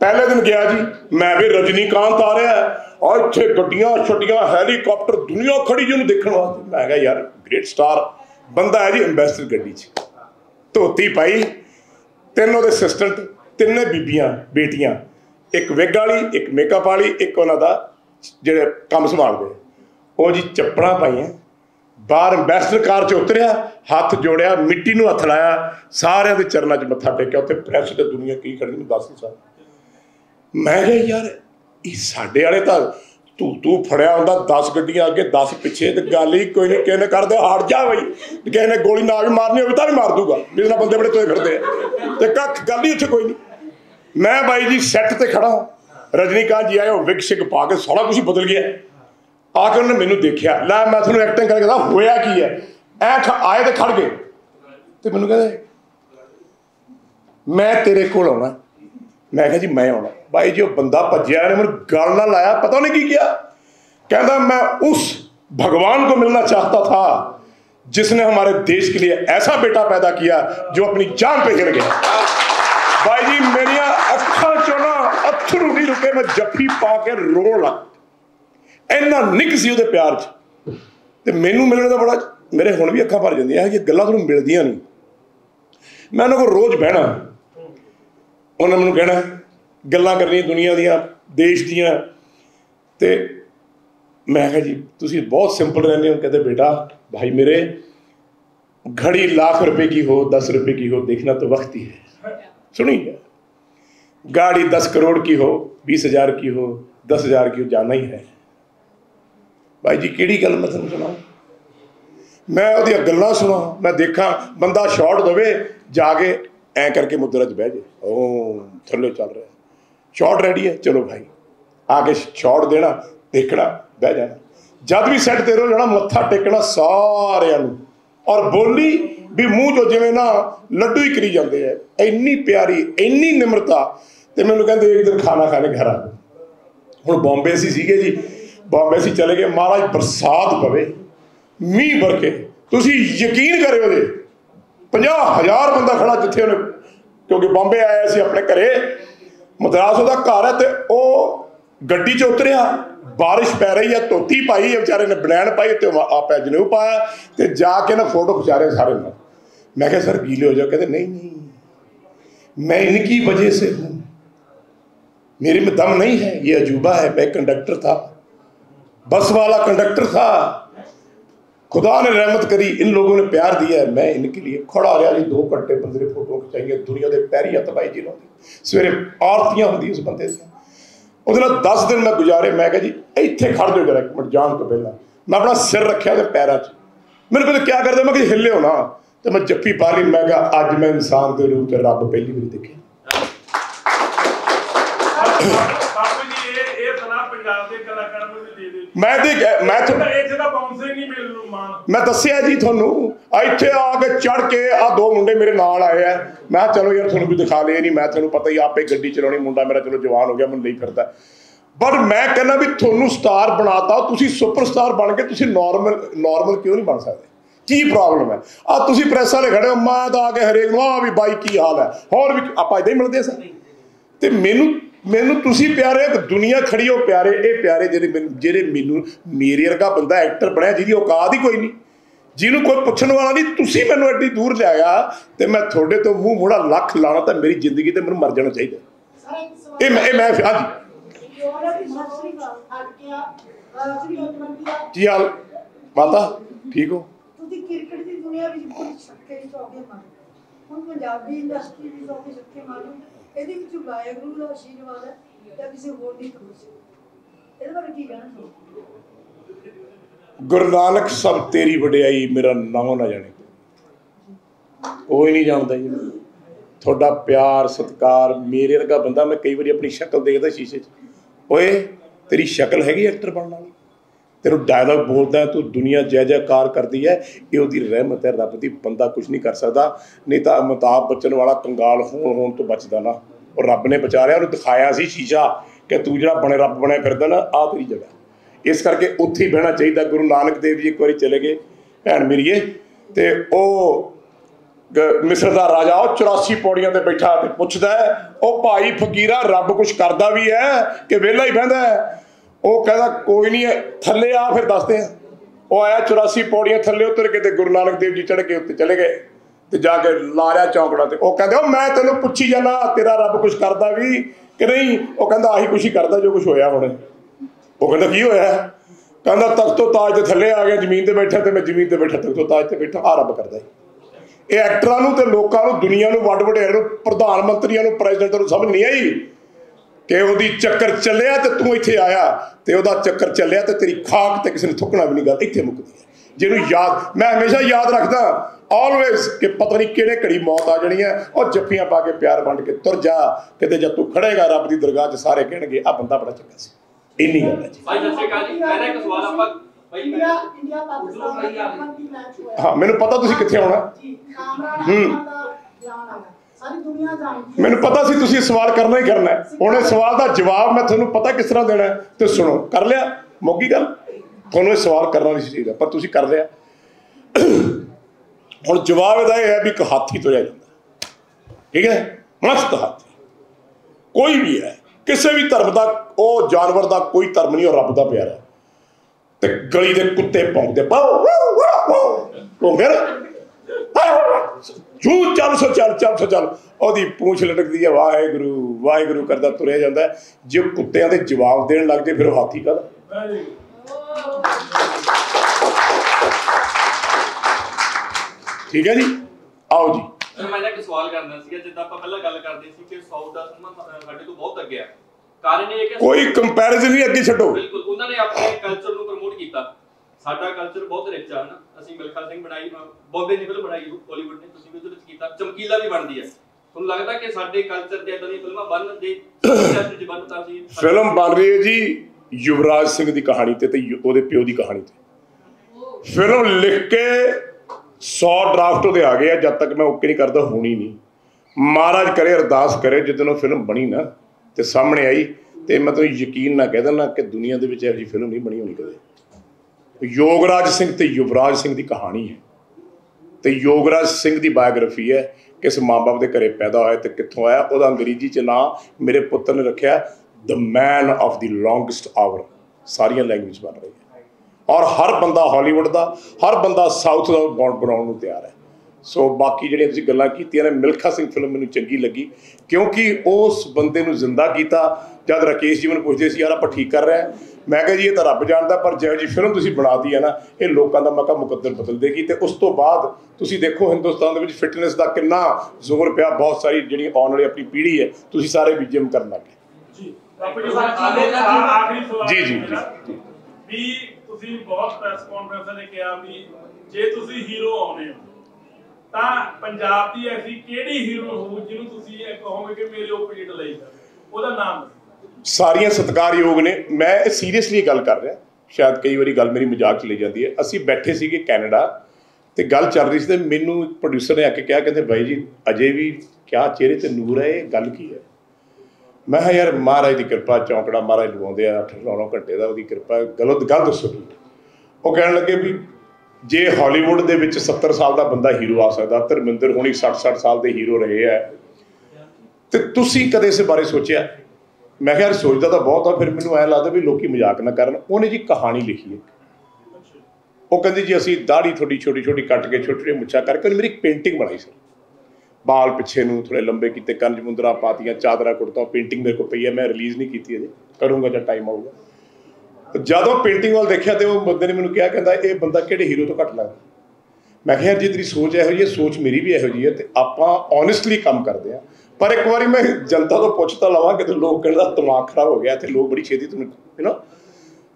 ਪਹਿਲੇ ਦਿਨ ਗਿਆ ਜੀ, ਮੈਂ ਵੀ ਰਜਨੀਕਾਂਤ ਆ ਰਿਹਾ ਔਰ ਇੱਥੇ ਗੱਡੀਆਂ ਛੱਡੀਆਂ, ਹੈਲੀਕਾਪਟਰ, ਦੁਨੀਆ ਖੜੀ ਜਿਹਨੂੰ ਦੇਖਣ ਵਾਸਤੇ। ਮੈਂ ਕਿਹਾ, ਯਾਰ ਗ੍ਰੇਟ ਸਟਾਰ ਬੰਦਾ ਹੈ ਜੀ ਐਮਬੈਸਡਰ ਗੱਡੀ 'ਚ। ਧੋਤੀ ਪਾਈ, ਤਿੰਨ ਉਹਦੇ ਅਸਿਸਟੈਂਟ ਤਿੰਨੇ ਬੀਬੀਆਂ, ਬੇਟੀਆਂ। ਇੱਕ ਵਿਗ ਵਾਲੀ, ਇੱਕ ਮੇਕਅਪ ਵਾਲੀ, ਇੱਕ ਉਹਨਾਂ ਦਾ ਜਿਹੜੇ ਕੰਮ ਸੰਭਾਲਦੇ ਉਹ ਜੀ ਚੱਪੜਾਂ ਪਾਈਆਂ, ਬਾਹਰ ਐਮਬੈਸਡਰ ਕਾਰ 'ਚ ਉਤਰਿਆ, ਹੱਥ ਜੋੜਿਆ, ਮਿੱਟੀ ਨੂੰ ਹੱਥ ਲਾਇਆ, ਸਾਰਿਆਂ ਦੇ ਚਰਨਾਂ 'ਚ ਮੱਥਾ ਟੇਕਿਆ, ਉੱਥੇ ਪ੍ਰੈਸ ਤੇ ਦੁਨੀਆ ਕੀ ਖੜੀ ਨੂੰ ਦੱਸ ਨਹੀਂ ਸਕਦਾ ਮੈਂ ਕਿਹਾ, ਯਾਰ, ਇਹ ਸਾਡੇ ਵਾਲੇ ਤਾਂ ਤੂੰ ਤੂੰ ਫੜਿਆ ਹੁੰਦਾ 10 ਗੱਡੀਆਂ ਅੱਗੇ 10 ਪਿੱਛੇ, ਤੇ ਗੱਲ ਹੀ ਕੋਈ ਨਹੀਂ, ਕਿਸੇ ਨੇ ਕਰਦੇ ਹਟ ਜਾ ਬਈ। ਕਿਸੇ ਨੇ ਗੋਲੀ ਨਾ ਵੀ ਮਾਰਨੀ ਹੋਵੇ ਤਾਂ ਵੀ ਮਾਰ ਦੂਗਾ, ਮੇਰੇ ਨਾਲ ਬੰਦੇ ਬੜੇ ਤੋਏ ਫਿਰਦੇ ਆ। ਤੇ ਕੱਖ ਗੱਲ ਹੀ ਉੱਥੇ ਕੋਈ ਨਹੀਂ। ਮੈਂ ਬਾਈ ਜੀ ਸੈੱਟ ਤੇ ਖੜਾ ਹਾਂ। ਰਜਨੀਕਾਂਤ ਜੀ ਆਏ ਉਹ ਵਿਗ ਸਿਗ ਪਾ ਕੇ ਸਾਰਾ ਕੁਝ ਹੀ ਬਦਲ ਗਿਆ ਆ ਕੇ ਉਹਨੇ ਮੈਨੂੰ ਦੇਖਿਆ ਲੈ ਮੈਂ ਤੁਹਾਨੂੰ ਐਕਟਿੰਗ ਕਰਕੇ ਦੱਸਾਂ ਹੋਇਆ ਕੀ ਹੈ ਐ ਖ- ਆਏ ਤੇ ਖੜ ਗਏ ਤੇ ਮੈਨੂੰ ਕਹਿੰਦੇ ਮੈਂ ਤੇਰੇ ਕੋਲ ਆਉਣਾ ਮੈਂ ਕਿਹਾ ਜੀ ਮੈਂ ਆਉਣਾ ਬਾਈ ਜੀ ਉਹ ਬੰਦਾ ਭੱਜਿਆ ਨੇ ਮੈਨੂੰ ਗੱਲ ਨਾਲ ਲਾਇਆ ਪਤਾ ਉਹਨੇ ਕੀ ਕਿਹਾ कहता मैं उस भगवान को मिलना चाहता था जिसने हमारे देश के लिए ऐसा बेटा पैदा किया जो अपनी जान पे गिर गया भाई जी मेरिया ਅੱਖਾਂ ਚੋਂ ਨਾ ਅੱਥਰੂ ਨਹੀਂ ਰੁਕੇ ਮੈਂ ਜੱਫੀ ਪਾ ਕੇ ਰੋਣ ਲੱਗ ਇੰਨਾ ਨਿੱਕ ਸੀ ਉਹਦੇ ਪਿਆਰ 'ਚ ਤੇ ਮੈਨੂੰ ਮਿਲਣ ਦਾ ਬੜਾ ਮੇਰੇ ਹੁਣ ਵੀ ਅੱਖਾਂ ਭਰ ਜਾਂਦੀਆਂ ਇਹ ਗੱਲਾਂ ਤੁਹਾਨੂੰ ਮਿਲਦੀਆਂ ਨਹੀਂ ਮੈਂ ਉਹਨਾਂ ਕੋਲ ਰੋਜ਼ ਬਹਿਣਾ ਉਹਨਾਂ ਮੈਨੂੰ ਕਹਿਣਾ ਗੱਲਾਂ ਕਰਨੀਆਂ ਦੁਨੀਆ ਦੀਆਂ ਦੇਸ਼ ਦੀਆਂ ਤੇ ਮੈਂ ਕਿਹਾ ਜੀ ਤੁਸੀਂ ਬਹੁਤ ਸਿੰਪਲ ਰਹਿੰਦੇ ਹੋ ਕਹਿੰਦੇ बेटा भाई मेरे घड़ी लाख रुपए की हो दस रुपए की हो देखना तो वक्त ही है सुनिए गाड़ी दस करोड़ की हो बीस हजार की हो दस हजार की हो जाना ही है ਭਾਈ ਜੀ ਕਿਹੜੀ ਗੱਲ ਮੈਂ ਤੁਹਾਨੂੰ ਸੁਣਾਉਂ ਮੈਂ ਉਹਦੀਆਂ ਗੱਲਾਂ ਸੁਣਾ ਮੈਂ ਦੇਖਾਂ ਬੰਦਾ ਸ਼ਾਰਟ ਦਵੇ ਜਾ ਕੇ ਐ ਕਰਕੇ ਮੁਦਰਾ 'ਚ ਬਹਿ ਜੇ ਓ ਥੱਲੇ ਚੱਲ ਰਿਹਾ ਸ਼ਾਰਟ ਰੈਡੀ ਹੈ ਚਲੋ ਭਾਈ ਆ ਕੇ ਸ਼ਾਰਟ ਦੇਣਾ ਦੇਖਣਾ ਬਹਿ ਜਾਣਾ ਜਦ ਵੀ ਸੈੱਟ ਤੇ ਰੋ ਜਾਣਾ ਮੱਥਾ ਟੇਕਣਾ ਸਾਰਿਆਂ ਨੂੰ ਔਰ ਬੋਲੀ ਵੀ ਮੂੰਹ ਜੋ ਜਿਵੇਂ ਨਾ ਲੱਡੂ ਹੀ ਕਰੀ ਜਾਂਦੇ ਐ ਇੰਨੀ ਪਿਆਰੀ, ਇੰਨੀ ਨਿਮਰਤਾ ਤੇ ਮੈਨੂੰ ਕਹਿੰਦੇ ਇੱਕ ਦਿਨ ਖਾਣਾ ਖਾਣੇ ਘਰ ਆ ਹੁਣ ਬੰਬੇ ਸੀ ਸੀਗੇ ਜੀ। ਬੰਬੇ ਸੀ ਚਲੇ ਗਏ। ਮਹਾਰਾਜ ਬਰਸਾਤ ਪਵੇ, ਮੀਂਹ ਵਰਕੇ। ਤੁਸੀਂ ਯਕੀਨ ਕਰਿਓ ਜੀ 50000 ਬੰਦਾ ਖੜਾ ਜਿੱਥੇ ਉਹਨੇ, ਕਿਉਂਕਿ ਬੰਬੇ ਆਇਆ ਸੀ ਆਪਣੇ ਘਰੇ। ਮਦਰਾਸ ਉਹਦਾ ਘਰ ਹੈ ਤੇ ਉਹ ਗੱਡੀ 'ਚ ਉਤਰਿਆ। ਬਾਰਿਸ਼ ਪੈ ਰਹੀ ਹੈ ਧੋਤੀ ਪਾਈ ਹੈ ਵਿਚਾਰੇ ਨੇ ਬਨੈਣ ਪਾਈ ਤੇ ਆਪੇ ਜਨੇਊ ਪਾਇਆ ਤੇ ਜਾ ਕੇ ਨਾ ਫੋਟੋ ਖਿਚਾ ਰਹੇ ਸਾਰੇ ਨਾਲ मैं क्या सर गीले हो जाओ। कहते, नहीं नहीं, मैं इनकी वजह से हूँ। मेरे में दम नहीं है। ये अजूबा है, मैं कंडक्टर था। बस वाला कंडक्टर था। खुदा ने रहमत करी, इन लोगों ने प्यार दिया है। मैं इनके लिए खड़ा रहा जी, दो घंटे बंदे फ़ोटो खिंचाइए दुनिया के पैरी हथ पाई जी सवेरे आरतियाँ होंगी उस बंद से दस दिन मैं गुजारे। मैं ਗੁਜ਼ਾਰੇ ਮੈਂ ਕਿਹਾ ਜੀ ਇੱਥੇ ਖੜ ਜਾਓ ਜਰਾ ਇੱਕ ਮਿੰਟ ਜਾਣ ਤੋਂ ਪਹਿਲਾਂ ਮੈਂ ਆਪਣਾ ਸਿਰ ਰੱਖਿਆ ਤੇ ਪੈਰਾਂ 'ਚ ਮੈਨੂੰ ਕਹਿੰਦੇ ਕੀ ਕਰਦੇ ਮੈਂ ਕਿ ਤੇ ਮੈਂ ਜੱਫੀ ਪਾ ਲਈ ਮੈਂ ਕਿਹਾ ਅੱਜ ਮੈਂ ਇਨਸਾਨ ਦੇ ਰੂਪ ਤੇ ਰੱਬ ਪਹਿਲੀ ਵਾਰੀ ਦੇਖਿਆ। ਪੰਜਾਬ ਦੇ ਮੈਂ ਮੈਂ ਨਹੀਂ ਮੈਂ ਦੱਸਿਆ ਜੀ ਤੁਹਾਨੂੰ ਇੱਥੇ ਆ ਕੇ ਚੜ ਕੇ ਆ ਦੋ ਮੁੰਡੇ ਮੇਰੇ ਨਾਲ ਆਏ ਆ। ਮੈਂ ਚਲੋ ਯਾਰ ਤੁਹਾਨੂੰ ਵੀ ਦਿਖਾ ਲਿਆ ਨਹੀਂ ਮੈਂ ਤੁਹਾਨੂੰ ਪਤਾ ਹੀ ਆਪੇ ਗੱਡੀ ਚਲਾਉਣੀ ਮੁੰਡਾ ਮੇਰਾ ਚਲੋ ਜਵਾਨ ਹੋ ਗਿਆ ਮੈਨੂੰ ਲਈ ਫਿਰਦਾ। ਪਰ ਮੈਂ ਕਹਿੰਦਾ ਵੀ ਤੁਹਾਨੂੰ ਸਟਾਰ ਬਣਾਤਾ ਤੁਸੀਂ ਸੁਪਰਸਟਾਰ ਬਣ ਕੇ ਤੁਸੀਂ ਨਾਰਮਲ ਨਾਰਮਲ ਕਿਉਂ ਨਹੀਂ ਬਣ ਸਕਦੇ? ਕੀ ਪ੍ਰੋਬਲਮ ਹੈ? ਆ ਤੁਸੀਂ ਪ੍ਰੈਸ ਵਾਲੇ ਖੜੇ ਹੋ, ਮੈਂ ਤਾਂ ਆ ਕੇ ਹਰੇਕ ਨੂੰ ਆ ਵੀ ਬਾਈ ਕੀ ਹਾਲ ਹੈ? ਹੋਰ ਵੀ ਆਪਾਂ ਇਦਾਂ ਹੀ ਮਿਲਦੇ ਆ ਸਰ? ਤੇ ਮੈਨੂੰ ਮੈਨੂੰ ਤੁਸੀਂ ਪਿਆਰੇ ਇੱਕ ਦੁਨੀਆ ਖੜੀ ਹੋ ਪਿਆਰੇ, ਇਹ ਪਿਆਰੇ ਜਿਹੜੇ ਮੈਨੂੰ ਜਿਹੜੇ ਮੈਨੂੰ, ਮੇਰੇ ਵਰਗਾ ਬੰਦਾ ਐਕਟਰ ਬਣਿਆ, ਜਿਹਦੀ ਔਕਾਤ ਹੀ ਕੋਈ ਨਹੀਂ। ਜਿਹਨੂੰ ਕੋਈ ਪੁੱਛਣ ਵਾਲਾ ਨਹੀਂ, ਤੁਸੀਂ ਮੈਨੂੰ ਐਡੀ ਦੂਰ ਲਿਆਇਆ, ਤੇ ਮੈਂ ਤੁਹਾਡੇ ਤੋਂ ਮੂੰਹ ਮੋੜਾ ਲੱਖ ਲਾਣਾ, ਤਾਂ ਮੇਰੀ ਜ਼ਿੰਦਗੀ ਤੇ ਮੈਨੂੰ ਮਰ ਜਾਣਾ ਚਾਹੀਦਾ। ਇਹ ਮੈਂ ਇਹ ਮੈਂ, ਹਾਂਜੀ। ਕੀ ਹਾਲ? ਮਾਤਾ, ਠੀਕ ਹੋ? ਤੁਸੀਂ ਕ੍ਰਿਕਟ ਦੀ ਦੁਨੀਆ ਵਿੱਚ ਕੋਈ ਛੱਕੇ ਚੌਕੇ ਮਾਰੋ। ਹੁਣ ਪੰਜਾਬੀ ਇੰਡਸਟਰੀ ਦੀ ਚੌਕੇ ਛੱਕੇ ਮਾਰੋ। ਇਹਦੇ ਵਿੱਚ ਵਾਹਿਗੁਰੂ ਦਾ ਆਸ਼ੀਰਵਾਦ ਹੈ ਜਾਂ ਕਿਸੇ ਹੋਰ ਦੀ ਖੁਸ਼ ਇਹਦੇ ਬਾਰੇ ਕੀ ਕਹਿਣਾ ਗੁਰੂ ਨਾਨਕ ਸਭ ਤੇਰੀ ਵਡਿਆਈ, ਮੇਰਾ ਨਾਮ ਨਾ ਜਾਣੇ। ਕੋਈ ਨਹੀਂ ਜਾਣਦਾ ਜੀ। ਤੁਹਾਡਾ ਪਿਆਰ, ਸਤਿਕਾਰ ਮੇਰੇ ਵਰਗਾ ਬੰਦਾ ਮੈਂ ਕਈ ਵਾਰੀ ਆਪਣੀ ਸ਼ਕਲ ਦੇਖਦਾ ਸ਼ੀਸ਼ੇ 'ਚ। ਓਏ, ਤੇਰੀ ਸ਼ਕਲ ਹੈਗੀ ਐਕਟਰ ਬਣਨ ਵਾਲੀ। ਤੈਨੂੰ ਡਾਇਲੌਗ ਬੋਲਦਾ ਤੂੰ ਦੁਨੀਆ ਜੈ ਜੈਕਾਰ ਕਰਦੀ ਹੈ, ਇਹ ਉਹਦੀ ਰਹਿਮਤ ਹੈ, ਰੱਬ ਦੀ ਬੰਦਾ ਕੁਝ ਨਹੀਂ ਕਰ ਸਕਦਾ, ਨਹੀਂ ਤਾਂ ਅਮਿਤਾਭ ਬੱਚਨ ਵਾਲਾ ਕੰਗਾਲ ਹੋਣ ਹੋਣ ਤੋਂ ਬਚਦਾ ਨਾ। ਉਹ ਰੱਬ ਨੇ ਬਚਾ ਉਹਨੂੰ ਦਿਖਾਇਆ ਸੀ ਸ਼ੀਸ਼ਾ ਕਿ ਤੂੰ ਜਿਹੜਾ ਬਣੇ ਰੱਬ ਬਣਿਆ ਫਿਰਦਾ ਨਾ, ਆਹ ਤੇਰੀ ਜਗ੍ਹਾ ਇਸ ਕਰਕੇ ਉੱਥੇ ਹੀ ਬਹਿਣਾ ਚਾਹੀਦਾ, ਗੁਰੂ ਨਾਨਕ ਦੇਵ ਜੀ ਇੱਕ ਵਾਰੀ ਚਲੇ ਗਏ, ਭੈਣ ਮੇਰੀਏ, ਤੇ ਉਹ ਮਿਸਰ ਦਾ ਰਾਜਾ, ਉਹ 84 ਪੌੜੀਆਂ ਤੇ ਬੈਠਾ ਤੇ ਪੁੱਛਦਾ ਉਹ ਭਾਈ ਫਕੀਰਾ, ਰੱਬ ਕੁਝ ਕਰਦਾ ਵੀ ਹੈ ਕਿ ਵਿਹਲਾ ਹੀ ਬਹਿੰਦਾ ਹੈ? ਉਹ ਕਹਿੰਦਾ, ਕੋਈ ਨਹੀਂ, ਥੱਲੇ ਆ, ਫਿਰ ਦੱਸਦੇ ਆ। ਉਹ ਆਇਆ 84 ਪੌੜੀਆਂ ਥੱਲੇ ਉਤਰ ਕੇ ਤੇ ਗੁਰੂ ਨਾਨਕ ਦੇਵ ਜੀ ਚੜ੍ਹ ਕੇ ਉੱਤੇ ਚਲੇ ਗਏ ਤੇ ਜਾ ਕੇ ਲਾਰਿਆ ਚੌਂਕੜਾ ਤੇ। ਉਹ ਕਹਿੰਦੇ, ਉਹ ਮੈਂ ਤੈਨੂੰ ਪੁੱਛੀ ਜਾਣਾ ਤੇਰਾ ਰੱਬ ਕੁਝ ਕਰਦਾ ਵੀ ਕਿ ਨਹੀਂ? ਉਹ ਕਹਿੰਦਾ, ਆਹੀ ਕੁਛ ਹੀ ਕਰਦਾ ਜੋ ਕੁਝ ਹੋਇਆ ਹੁਣ। ਉਹ ਕਹਿੰਦਾ, ਕੀ ਹੋਇਆ? ਕਹਿੰਦਾ, ਤਖਤੋਂ ਤਾਜ ਤੇ ਥੱਲੇ ਆ ਗਿਆ, ਜ਼ਮੀਨ ਤੇ ਬੈਠਾ ਤੇ ਮੈਂ ਜ਼ਮੀਨ ਤੇ ਬੈਠਾ, ਤਖਤੋਂ ਤਾਜ ਤੇ ਬੈਠਾ ਆ ਰੱਬ ਕਰਦਾ ਇਹ ਐਕਟਰਾਂ ਨੂੰ ਤੇ ਲੋਕਾਂ ਨੂੰ, ਦੁਨੀਆ ਨੂੰ ਵੱਡ ਵਡੇਰ ਨੂੰ, ਪ੍ਰਧਾਨ ਮੰਤਰੀਆਂ ਨੂੰ ਪ੍ਰੈਜ਼ੀਡੈਂਟ ਨੂੰ ਸਮਝ ਨਹੀਂ ਆਈ ਕਿ ਉਹਦੀ ਚੱਕਰ ਚੱਲਿਆ ਤੇ ਤੂੰ ਇੱਥੇ ਆਇਆ ਤੇ ਉਹਦਾ ਚੱਕਰ ਚੱਲਿਆ ਤੇ ਤੇਰੀ ਖਾਕ ਤੇ ਕਿਸੇ ਨੇ ਥੁੱਕਣਾ ਵੀ ਨਹੀਂ ਗੱਲ ਇੱਥੇ ਮੁੱਕਦੀ ਹੈ ਜਿਹਨੂੰ ਯਾਦ ਮੈਂ ਹਮੇਸ਼ਾ ਯਾਦ ਰੱਖਦਾ ਆਲਵੇਜ਼ ਕਿ ਪਤਾ ਨਹੀਂ ਕਿਹੜੇ ਘੜੀ ਮੌਤ ਆ ਜਾਣੀ ਹੈ ਉਹ ਜੱਫੀਆਂ ਪਾ ਕੇ ਪਿਆਰ ਵੰਡ ਕੇ ਤੁਰ ਜਾ ਕਿਤੇ ਜਦ ਤੂੰ ਖੜੇਗਾ ਰੱਬ ਦੀ ਦਰਗਾਹ 'ਚ ਸਾਰੇ ਕਹਿਣਗੇ ਆ ਬੰਦਾ ਬੜਾ ਚੰਗਾ ਸੀ। ਇੰਨੀ ਗੱਲ ਹੈ ਜੀ। ਭਾਈ ਸਤਿ ਸ਼੍ਰੀ ਅਕਾਲ ਜੀ। ਮੇਰਾ ਇੱਕ ਸਵਾਲ ਆਪਾਂ ਭਾਈ ਇੰਡੀਆ ਇੰਡੀਆ ਪਾਕਿਸਤਾਨ ਦਾ ਮੈਚ ਹੋਇਆ। ਹਾਂ ਮੈਨੂੰ ਪਤਾ ਤੁਸੀਂ ਕਿੱਥੇ ਆਉਣਾ। ਜੀ ਕਾਮਰਾਨ ਹੂੰ। ਦਾ ਬਿਆਨ ਆਇਆ ਸਾਰੀ ਦੁਨੀਆ ਜਾਣਦੀ ਹੈ। ਮੈਨੂੰ ਪਤਾ ਸੀ ਤੁਸੀਂ ਸਵਾਲ ਕਰਨਾ ਹੀ ਕਰਨਾ ਹੈ। ਹੁਣ ਇਹ ਸਵਾਲ ਦਾ ਜਵਾਬ ਮੈਂ ਤੁਹਾਨੂੰ ਪਤਾ ਕਿਸ ਤਰ੍ਹਾਂ ਦੇਣਾ ਤੇ ਸੁਣੋ ਕਰ ਲਿਆ ਮੋਗੀ ਗੱਲ? ਤੁਹਾਨੂੰ ਇਹ ਸਵਾਲ ਕਰਨਾ ਨਹੀਂ ਚਾਹੀਦਾ ਪਰ ਤੁਸੀਂ ਕਰ ਲਿਆ। ਹੁਣ ਜਵਾਬ ਇਹਦਾ ਇਹ ਹੈ ਵੀ ਇੱਕ ਹਾਥੀ ਤੁਰਿਆ ਜਾਂਦਾ। ਠੀਕ ਹੈ? ਮਸਤ ਹਾਥੀ। ਕੋਈ ਵੀ ਹੈ ਕਿਸੇ ਵੀ ਧਰਮ ਦਾ ਉਹ ਜਾਨਵਰ ਦਾ ਕੋਈ ਧਰਮ ਨਹੀਂ ਉਹ ਰੱਬ ਦਾ ਪਿਆਰਾ ਤੇ ਗਲੀ ਦੇ ਕੁੱਤੇ ਭੌਂਕਦੇ ਪਾਓ ਉਹ ਫਿਰ? ਜੂ ਚੱਲ ਸੋ ਚੱਲ ਚੱਲ ਸੋ ਚੱਲ। ਉਹਦੀ ਪੂੰਛ ਲਟਕਦੀ ਹੈ ਵਾਹਿਗੁਰੂ ਵਾਹਿਗੁਰੂ ਕਰਦਾ ਤੁਰਿਆ ਜਾਂਦਾ। ਜੇ ਕੁੱਤਿਆਂ ਦੇ ਜਵਾਬ ਦੇਣ ਲੱਗ ਜੇ ਫਿਰ ਉਹ ਹਾਥੀ good. ਠੀਕ ਹੈ ਜੀ? ਆਓ ਜੀ। ਮੈਂ ਇੱਕ ਸਵਾਲ ਕਰਨਾ ਸੀਗਾ ਜਿੱਦਾਂ ਆਪਾਂ ਪਹਿਲਾਂ ਗੱਲ ਕਰਦੇ ਸੀ ਕਿ ਸਾਊਥ ਦਾ ਸਿਨੇਮਾ ਸਾਡੇ ਤੋਂ ਬਹੁਤ ਅੱਗੇ ਆ। ਕਾਰਨ ਇਹ ਕਿ ਕੋਈ ਕੰਪੈਰੀਜ਼ਨ ਨਹੀਂ ਅੱਗੇ ਛੱਡੋ। ਬਿਲਕੁਲ ਉਹਨਾਂ ਨੇ ਆਪਣੇ ਕਲਚਰ ਨੂੰ ਪ੍ਰਮੋਟ ਕੀਤਾ। ਸਾਡਾ ਕਲਚਰ ਬਹੁਤ ਰਿਚ ਆ, ਹਨਾ? ਅਸੀਂ ਮਿਲਖਾ ਸਿੰਘ ਬਣਾਈ ਬੋਬੇ ਦੀ ਫਿਲਮ ਬਣਾਈ ਹਾਲੀਵੁੱਡ ਨੇ, ਤੁਸੀਂ ਵੀ ਉਹਦੇ ਵਿੱਚ ਕੀਤਾ, ਚਮਕੀਲਾ ਵੀ ਬਣਦੀ ਹੈ ਤੁਹਾਨੂੰ ਲੱਗਦਾ ਕਿ ਸਾਡੇ ਕਲਚਰ ਤੇ ਇਦਾਂ ਦੀਆਂ ਫਿਲਮਾਂ ਬਣਨ ਦੇ ਇੰਡਸਟਰੀ ਚ ਸੀ? ਫਿਲਮ ਬਣ ਰਹੀ ਹੈ ਜੀ ਯੁਵਰਾਜ ਸਿੰਘ ਦੀ ਕਹਾਣੀ ਤੇ ਤੇ ਉਹਦੇ ਪਿਓ ਦੀ ਕਹਾਣੀ ਤੇ। ਫਿਲਮ ਲਿਖ ਕੇ 100 ਡਰਾਫਟ ਉਹਦੇ ਆ ਗਏ ਆ, ਜਦ ਤੱਕ ਮੈਂ ਓਕੇ ਨਹੀਂ ਕਰਦਾ, ਹੋਣੀ ਨਹੀਂ। ਮਹਾਰਾਜ ਕਰੇ, ਅਰਦਾਸ ਕਰੇ ਜਦੋਂ ਉਹ ਫਿਲਮ ਬਣੀ ਨਾ, ਤੇ ਸਾਹਮਣੇ ਆਈ, ਤੇ ਮੈਂ ਤੁਹਾਨੂੰ ਯਕੀਨ ਨਾ ਕਹਿ ਦਿੰਦਾ ਕਿ ਦੁਨੀਆ ਦੇ ਵਿੱਚ ਇਹੋ ਜਿਹੀ ਫਿਲਮ ਨਹੀਂ ਬਣੀ ਹੋਣੀ ਕਦੇ। ਯੋਗਰਾਜ ਸਿੰਘ ਤੇ ਯੁਵਰਾਜ ਸਿੰਘ ਦੀ ਕਹਾਣੀ ਹੈ। ਤੇ ਯੋਗਰਾਜ ਸਿੰਘ ਦੀ ਬਾਇਓਗ੍ਰਾਫੀ ਹੈ ਕਿਸ ਮਾਂ-ਬਾਪ ਦੇ ਘਰੇ ਪੈਦਾ ਹੋਇਆ ਤੇ ਕਿੱਥੋਂ ਆਇਆ, ਉਹਦਾ ਅੰਗਰੇਜ਼ੀ ਚ ਨਾਂ ਮੇਰੇ ਪੁੱਤਰ ਨੇ ਰੱਖਿਆ the man of the longest hour ਸਾਰੀਆਂ ਲੈਂਗੁਏਜ ਬਣ ਰਹੀ ਹੈ ਔਰ ਹਰ ਬੰਦਾ ਹਾਲੀਵੁੱਡ ਦਾ, ਹਰ ਬੰਦਾ ਸਾਊਥ ਦਾ ਬੌਂਡ ਬਣਾਉਣ ਨੂੰ ਤਿਆਰ ਹੈ। ਸੋ ਬਾਕੀ ਜਿਹੜੀਆਂ ਤੁਸੀਂ ਗੱਲਾਂ ਕੀਤੀਆਂ ਨੇ ਮਿਲਖਾ ਸਿੰਘ ਫਿਲਮ ਮੈਨੂੰ ਚੰਗੀ ਲੱਗੀ ਕਿਉਂਕਿ ਉਸ ਬੰਦੇ ਨੂੰ ਜ਼ਿੰਦਾ ਕੀਤਾ ਜਦ ਰਾਕੇਸ਼ ਜੀ ਮੈਨੂੰ ਪੁੱਛਦੇ ਸੀ ਯਾਰ ਆਪਾਂ ਠੀਕ ਕਰ ਰਹੇ ਮੈਂ ਕਿਹਾ ਜੀ ਇਹ ਤਾਂ ਰੱਬ ਜਾਣਦਾ ਪਰ ਜਿਹੋ ਜੀ ਫਿਲਮ ਤੁਸੀਂ ਬਣਾਤੀ ਹੈ ਨਾ ਇਹ ਲੋਕਾਂ ਦਾ ਮੱਕਾ ਮੁਕੱਦਰ ਬਦਲ ਦੇਗੀ ਤੇ ਉਸ ਤੋਂ ਬਾਅਦ ਤੁਸੀਂ ਦੇਖੋ ਹਿੰਦੁਸਤਾਨ ਦੇ ਵਿੱਚ ਫਿਟਨੈਸ ਦਾ ਕਿੰਨਾ ਜ਼ੋਰ ਪਿਆ ਬਹੁਤ ਸਾਰੀ ਜਿਹੜੀ ਆਉਣ ਵਾਲੀ ਆਪਣੀ ਪੀੜ੍ਹੀ ਹੈ ਤੁਸੀਂ ਸਾਰੇ ਵੀ ਜਿਮ ਕਰਨ ਲੱਗੇ ਜੀ ਜੀ। ਜੀ। ਵੀ ਤੁਸੀਂ ਬਹੁਤ ਪ੍ਰੈਸ ਕਾਨਫਰੰਸ ਨੇ ਕਿਹਾ ਵੀ ਜੇ ਤੁਸੀਂ ਹੀਰੋ ਆਉਣੇ ਹੋ ਤਾਂ ਪੰਜਾਬ ਦੀ ਐਸੀ ਕਿਹੜੀ ਹੀਰੋ ਹੋਊ ਜਿਹਨੂੰ ਤੁਸੀਂ ਇਹ ਕਹੋਗੇ ਕਿ ਮੇਰੇ ਓਪੋਜਿਟ ਲਈ ਉਹਦਾ ਨਾਮ ਸਾਰੀਆਂ ਸਤਿਕਾਰਯੋਗ ਨੇ। ਮੈਂ ਇਹ ਸੀਰੀਅਸਲੀ ਗੱਲ ਕਰ ਰਿਹਾ। ਸ਼ਾਇਦ ਕਈ ਵਾਰੀ ਗੱਲ ਮੇਰੀ ਮਜ਼ਾਕ ਚ ਲਈ ਜਾਂਦੀ ਹੈ। ਅਸੀਂ ਬੈਠੇ ਸੀਗੇ ਕੈਨੇਡਾ ਤੇ ਗੱਲ ਚੱਲ ਰਹੀ ਸੀ ਤੇ ਮੈਨੂੰ ਪ੍ਰੋਡਿਊਸਰ ਨੇ ਆ ਕੇ ਕਿਹਾ, ਕਹਿੰਦੇ ਬਾਈ ਜੀ, ਅਜੇ ਵੀ ਕਿਆ ਚਿਹਰੇ ਤੇ ਨੂਰ ਹੈ, ਇਹ ਗੱਲ ਕੀ ਹੈ? ਮੈਂ ਕਿਹਾ, ਯਾਰ ਮਹਾਰਾਜ ਦੀ ਕਿਰਪਾ, ਚੌਂਕੜਾ ਮਹਾਰਾਜ ਲਵਾਉਂਦੇ ਆ 8-9 ਘੰਟੇ ਦਾ ਉਹਦੀ ਕਿਰਪਾ, ਗਲਤ ਗੱਲ ਦੱਸੋ ਉਹ ਕਹਿਣ ਲੱਗੇ ਵੀ ਜੇ ਹਾਲੀਵੁੱਡ ਦੇ ਵਿੱਚ 70 ਸਾਲ ਦਾ ਬੰਦਾ ਹੀਰੋ ਆ ਸਕਦਾ, ਧਰਮਿੰਦਰ ਹੁਣੀ 60-60 ਸਾਲ ਦੇ ਹੀਰੋ ਰਹੇ ਆ। ਤੇ ਤੁਸੀਂ ਕਦੇ ਇਸ ਬਾਰੇ ਸੋਚਿਆ? ਮੈਂ ਕਿਹਾ ਯਾਰ ਸੋਚਦਾ ਤਾਂ ਬਹੁਤ ਆ, ਫਿਰ ਮੈਨੂੰ ਐ ਲੱਗਦਾ ਵੀ ਲੋਕੀ ਮਜ਼ਾਕ ਨਾ ਕਰਨ। ਉਹਨੇ ਜੀ ਕਹਾਣੀ ਲਿਖੀ ਹੈ। ਉਹ ਕਹਿੰਦੀ ਜੀ, ਅਸੀਂ ਦਾੜੀ ਥੋੜੀ ਛੋਟੀ ਛੋਟੀ ਕੱਟ ਕੇ ਛੋਟੀ ਛੋਟੀ ਮੁੱਛਾਂ ਕਰਕੇ ਮੇਰੀ ਇੱਕ ਪੇਂਟਿੰਗ ਬਣਾਈ ਸੀ। ਬਾਲ ਪਿੱਛੇ ਨੂੰ ਥੋੜੇ ਲੰਬੇ ਕੀਤੇ, ਕੰਜ ਮੁੰਦਰਾ ਪਾਤੀਆਂ, ਚਾਦਰਾ ਕੁੜਤਾ ਪੇਂਟਿੰਗ ਮੇਰੇ ਕੋਲ ਪਈ ਹੈ, ਮੈਂ ਰਿਲੀਜ਼ ਨਹੀਂ ਕੀਤੀ ਅਜੇ। ਕਰੂੰਗਾ ਜਦ ਟਾਈਮ ਆਊਗਾ। ਜਦੋਂ ਪੇਂਟਿੰਗ ਵੱਲ ਦੇਖਿਆ ਤੇ ਉਹ ਬੰਦੇ ਨੇ ਮੈਨੂੰ ਕਿਹਾ, ਕਹਿੰਦਾ, ਇਹ ਬੰਦਾ ਕਿਹੜੇ ਹੀਰੋ ਤੋਂ ਘੱਟ ਲੱਗਦਾ ਮੈਂ ਕਿਹਾ, ਯਾਰ ਜੇ, ਤੇਰੀ ਸੋਚ ਇਹੋ ਜਿਹੀ ਹੈ, ਸੋਚ ਮੇਰੀ ਵੀ ਇਹੋ ਜਿਹੀ ਹੈ ਤੇ ਆਪਾਂ ਓਨੈਸਟਲੀ ਕੰਮ ਕਰਦੇ ਆ ਪਰ ਇੱਕ ਵਾਰੀ ਮੈਂ ਜਨਤਾ ਤੋਂ ਪੁੱਛ ਤਾਂ ਲਵਾਂ ਕਿ ਲੋਕ ਕਹਿੰਦਾ ਦਿਮਾਗ ਖਰਾਬ ਹੋ ਗਿਆ ਤੇ ਲੋਕ ਬੜੀ ਛੇਤੀ ਤੁਹਾਨੂੰ ਯੂ نو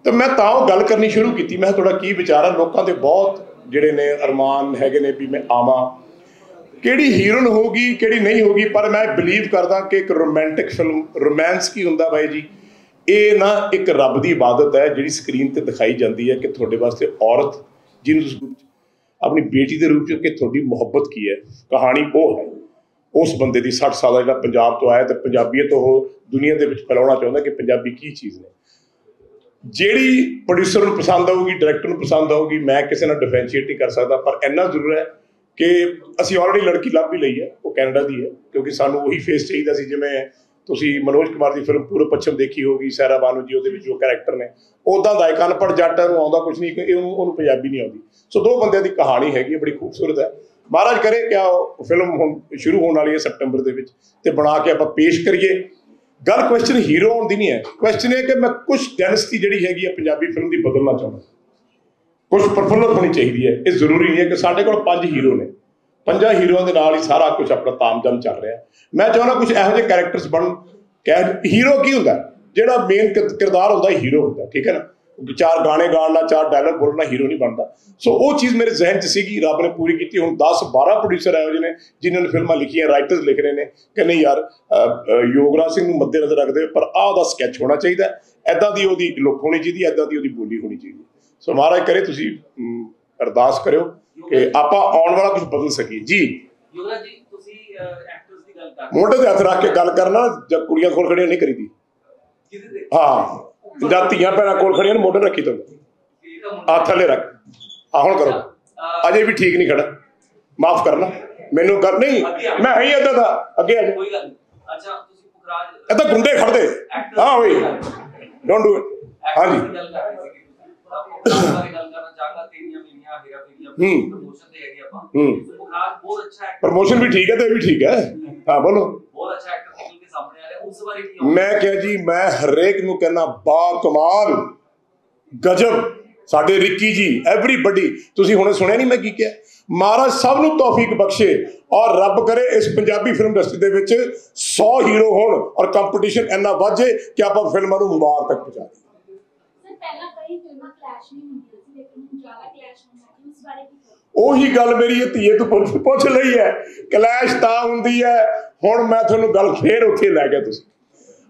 ਤੇ ਮੈਂ ਤਾਂ ਉਹ ਗੱਲ ਕਰਨੀ ਸ਼ੁਰੂ ਕੀਤੀ। ਮੈਂ ਤੁਹਾਡਾ ਕੀ ਵਿਚਾਰ ਆ ਲੋਕਾਂ ਦੇ ਬਹੁਤ ਜਿਹੜੇ ਨੇ ਅਰਮਾਨ ਹੈਗੇ ਨੇ ਵੀ ਮੈਂ ਆਵਾਂ। ਕਿਹੜੀ ਹੀਰੋਇਨ ਹੋਗੀ ਕਿਹੜੀ ਨਹੀਂ ਹੋਗੀ ਪਰ ਮੈਂ ਬਲੀਵ ਕਰਦਾ ਕਿ ਇੱਕ ਰੋਮਾਂਟਿਕ ਫਿਲਮ ਰੋਮਾਂਸ ਕੀ ਹੁੰਦਾ ਬਾਈ ਜੀ? ਇਹ ਨਾ ਇੱਕ ਰੱਬ ਦੀ ਇਬਾਦਤ ਹੈ, ਜਿਹੜੀ ਸਕਰੀਨ ਤੇ ਦਿਖਾਈ ਜਾਂਦੀ ਹੈ ਕਿ ਤੁਹਾਡੇ ਵਾਸਤੇ ਔਰਤ, ਜਿਹਨੂੰ ਤੁਸੀਂ ਰੂਪ 'ਚ ਆਪਣੀ ਬੇਟੀ ਦੇ ਰੂਪ 'ਚ ਕਿ ਤੁਹਾਡੀ ਮੁਹੱਬਤ ਕੀ ਹੈ, ਕਹਾਣੀ ਉਹ ਹੈ। ਉਸ ਬੰਦੇ ਦੀ 60 ਸਾਲ ਦਾ ਜਿਹੜਾ ਪੰਜਾਬ ਤੋਂ ਆਇਆ ਤੇ ਪੰਜਾਬੀਅਤ ਉਹ ਦੁਨੀਆ ਦੇ ਵਿੱਚ ਫੈਲਾਉਣਾ ਚਾਹੁੰਦਾ ਕਿ ਪੰਜਾਬੀ ਕੀ ਚੀਜ਼ ਨੇ। ਜਿਹੜੀ ਪ੍ਰੋਡਿਊਸਰ ਨੂੰ ਪਸੰਦ ਆਊਗੀ ਡਾਇਰੈਕਟਰ ਨੂੰ ਪਸੰਦ ਆਊਗੀ, ਮੈਂ ਕਿਸੇ ਨਾਲ ਡਿਫਰੈਂਸ਼ੀਏਟ ਨਹੀਂ ਕਰ ਸਕਦਾ, ਪਰ ਇੰਨਾ ਜ਼ਰੂਰ ਹੈ ਕਿ ਅਸੀਂ ਆਲਰੇਡੀ ਲੜਕੀ ਲੱਭ ਵੀ ਲਈ ਹੈ, ਉਹ ਕੈਨੇਡਾ ਦੀ ਹੈ, ਕਿਉਂਕਿ ਸਾਨੂੰ ਉਹੀ ਫੇਸ ਚਾਹੀਦਾ ਸੀ ਜਿਵੇਂ ਤੁਸੀਂ ਮਨੋਜ ਕੁਮਾਰ ਦੀ ਫਿਲਮ ਪੂਰਬ ਪੱਛਮ ਦੇਖੀ ਹੋਗੀ ਸੈਰਾ ਬਾਨੂ ਜੀ ਉਹਦੇ ਵਿੱਚ ਜੋ ਕੈਰੈਕਟਰ ਨੇ ਉਦਾਂ ਦਾ ਇੱਕ ਅਨਪੜ੍ਹ ਜੱਟ ਨੂੰ ਆਉਂਦਾ ਕੁਝ ਨਹੀਂ ਉਹਨੂੰ ਉਹਨੂੰ ਪੰਜਾਬੀ ਨਹੀਂ ਆਉਂਦੀ। ਸੋ ਦੋ ਬੰਦਿਆਂ ਦੀ ਕਹਾਣੀ ਹੈਗੀ ਹੈ, ਬੜੀ ਖੂਬਸੂਰਤ ਹੈ। ਮਹਾਰਾਜ ਕਰੇ ਕਿ ਉਹ ਫਿਲਮ ਹੁਣ ਸ਼ੁਰੂ ਹੋਣ ਵਾਲੀ ਹੈ ਸੈਪਟੈਂਬਰ ਦੇ ਵਿੱਚ ਤੇ ਬਣਾ ਕੇ ਆਪਾਂ ਪੇਸ਼ ਕਰੀਏ। ਗੱਲ ਕੁਐਸਚਨ ਹੀਰੋ ਹੋਣ ਦੀ ਨਹੀਂ ਹੈ। ਕੁਐਸਚਨ ਇਹ ਕਿ ਮੈਂ ਕੁਝ ਡੈਨਸਟੀ ਜਿਹੜੀ ਹੈਗੀ ਹੈ ਪੰਜਾਬੀ ਫਿਲਮ ਦੀ ਬਦਲਣਾ ਚਾਹੁੰਦਾ। ਕੁਝ ਪ੍ਰਫੁੱਲਤ ਹੋਣੀ ਚਾਹੀਦੀ ਹੈ। ਇਹ ਜ਼ਰੂਰੀ ਨਹੀਂ ਹੈ ਕਿ ਸਾਡੇ ਕੋਲ ਪੰਜ ਹੀਰੋ ਨੇ। ਪੰਜਾਂ ਹੀਰੋਆਂ ਦੇ ਨਾਲ ਹੀ ਸਾਰਾ ਕੁਝ ਆਪਣਾ ਤਾਮਝਾਮ ਚੱਲ ਰਿਹਾ। ਮੈਂ ਚਾਹੁੰਦਾ ਕੁਝ ਇਹੋ ਜਿਹੇ ਕੈਰੈਕਟਰਸ ਬਣ ਕਹਿ ਹੀਰੋ ਕੀ ਹੁੰਦਾ? ਜਿਹੜਾ ਮੇਨ ਕਿਰਦਾਰ ਹੁੰਦਾ ਹੀਰੋ ਹੁੰਦਾ ਠੀਕ ਹੈ ਨਾ? ਚਾਰ ਗਾਣੇ ਗਾਉਣਾ ਚਾਰ ਡਾਇਲੌਗ ਬੋਲਣਾ ਹੀਰੋ ਨਹੀਂ ਬਣਦਾ। ਸੋ ਉਹ ਚੀਜ਼ ਮੇਰੇ ਜ਼ਿਹਨ 'ਚ ਸੀਗੀ ਰੱਬ ਨੇ ਪੂਰੀ ਕੀਤੀ। ਹੁਣ 10 12 ਪ੍ਰੋਡਿਊਸਰ ਆਏ ਹੋਏ ਨੇ ਜਿਨ੍ਹਾਂ ਨੇ ਫਿਲਮਾਂ ਲਿਖੀਆਂ ਰਾਈਟਰਸ ਲਿਖ ਰਹੇ ਨੇ ਕਿ ਨਹੀਂ ਯਾਰ ਅ, ਯੋਗਰਾਜ ਸਿੰਘ ਨੂੰ ਮੱਦੇ ਨਜ਼ਰ ਰੱਖਦੇ ਹੋਏ, ਪਰ ਆਹ ਉਹਦਾ ਸਕੈਚ ਹੋਣਾ ਚਾਹੀਦਾ। ਐਦਾਂ ਦੀ ਉਹਦੀ ਲੁੱਕ ਹੋਣੀ ਚਾਹੀਦੀ ਐਦਾਂ ਦੀ ਉਹਦੀ ਬੋਲੀ ਹੋਣੀ ਚਾਹੀਦੀ। ਸੋ ਮਹਾਰਾਜ ਕਰੇ ਤੁਸੀਂ ਅਰਦਾਸ ਕਰਿਓ। ਕਿ ਆਪਾਂ ਆਉਣ ਵਾਲਾ ਕੁਝ ਬਦਲ ਸਕੀਏ। ਜੀ। ਯੁਵਰਾਜ ਜੀ ਤੁਸੀਂ ਐਕਟਰਸ ਦੀ ਗੱਲ ਕਰ ਮੋਢੇ ਤੇ ਹੱਥ ਰੱਖ ਕੇ ਗੱਲ ਕਰਨਾ ਜਦ ਕੁੜੀਆਂ ਕੋਲ ਖੜੀਆਂ ਨਹੀਂ ਕਰੀਦੀ? ਹਾਂ। ਜਦ ਧੀਆਂ ਭੈਣਾਂ ਕੋਲ ਖੜੀਆਂ ਨੇ ਮੋਢੇ ਰੱਖੀ ਤੋਂ ਆ ਹੱਥ ਥੱਲੇ ਰੱਖ। ਆ ਹੁਣ ਕਰੋ। ਅਜੇ ਵੀ ਠੀਕ ਨਹੀਂ ਖੜਾ। ਮਾਫ ਕਰਨਾ। ਮੈਨੂੰ ਕਰ ਨਹੀਂ ਮੈਂ ਹੈ ਹੀ ਏਦਾਂ ਦਾ ਅੱਗੇ ਆ ਜਾ। ਕੋਈ ਗੱਲ ਅੱਛਾ ਤੁਸੀਂ ਪੁਖਰਾਜ ਇਹ ਤਾਂ ਗੁੰਡੇ ਖੜਦੇ। ਹਾਂ ਓਏ। ਡੋਨਟ ਡੂ ਇਟ ਹਾਂਜੀ। ਪ੍ਰਮੋਸ਼ਨ ਵੀ ਠੀਕ ਹੈ ਤੇ ਇਹ ਵੀ ਠੀਕ ਹੈ। ਹਾਂ, ਬੋਲੋ। ਬਹੁਤ ਅੱਛਾ ਐਕਟਰ ਨਿਕਲ ਸਾਹਮਣੇ ਆ ਰਿਹਾ ਉਸ ਬਾਰੇ ਕੀ ਮੈਂ ਕਿਹਾ ਜੀ, ਮੈਂ ਹਰੇਕ ਨੂੰ ਕਹਿੰਦਾ ਬਾ ਕਮਾਲ, ਗਜਬ। ਸਾਡੇ ਰਿੱਕੀ ਜੀ ਐਵਰੀਬਡੀ ਤੁਸੀਂ ਹੁਣੇ ਸੁਣਿਆ ਨਹੀਂ ਮੈਂ ਕੀ ਕਿਹਾ? ਮਹਾਰਾਜ ਸਭ ਨੂੰ ਤੌਫੀਕ ਬਖਸ਼ੇ ਔਰ ਰੱਬ ਕਰੇ ਇਸ ਪੰਜਾਬੀ ਫਿਲਮ ਇੰਡਸਟਰੀ ਦੇ ਵਿੱਚ 100 ਹੀਰੋ ਹੋਣ ਔਰ ਕੰਪੀਟੀਸ਼ਨ ਇੰਨਾ ਵਧੇ ਕਿ ਆਪਾਂ ਫਿਲਮਾਂ ਨੂੰ ਮੁਬਾਰਕ ਤੱਕ ਪਹੁੰਚਾ ਦੇ ਪਹਿਲਾਂ ਕਈ ਫਿਲਮਾਂ ਕਲੈਸ਼ ਨਹੀਂ ਹੁੰਦੀਆਂ ਸੀ, ਲੇਕਿਨ ਹੁਣ ਜ਼ਿਆਦਾ ਕਲੈਸ਼ ਹੁੰਦਾ ਹੈ ਉਸ ਬਾਰੇ ਕੀ ਉਹੀ ਗੱਲ ਮੇਰੀ ਇਹ ਧੀਏ ਤੋਂ ਪੁੱਛ ਲਈ ਹੈ। ਕਲੈਸ਼ ਤਾਂ ਹੁੰਦੀ ਹੈ। ਹੁਣ ਮੈਂ ਤੁਹਾਨੂੰ ਗੱਲ ਫੇਰ ਉੱਥੇ ਲੈ ਗਿਆ ਤੁਸੀਂ।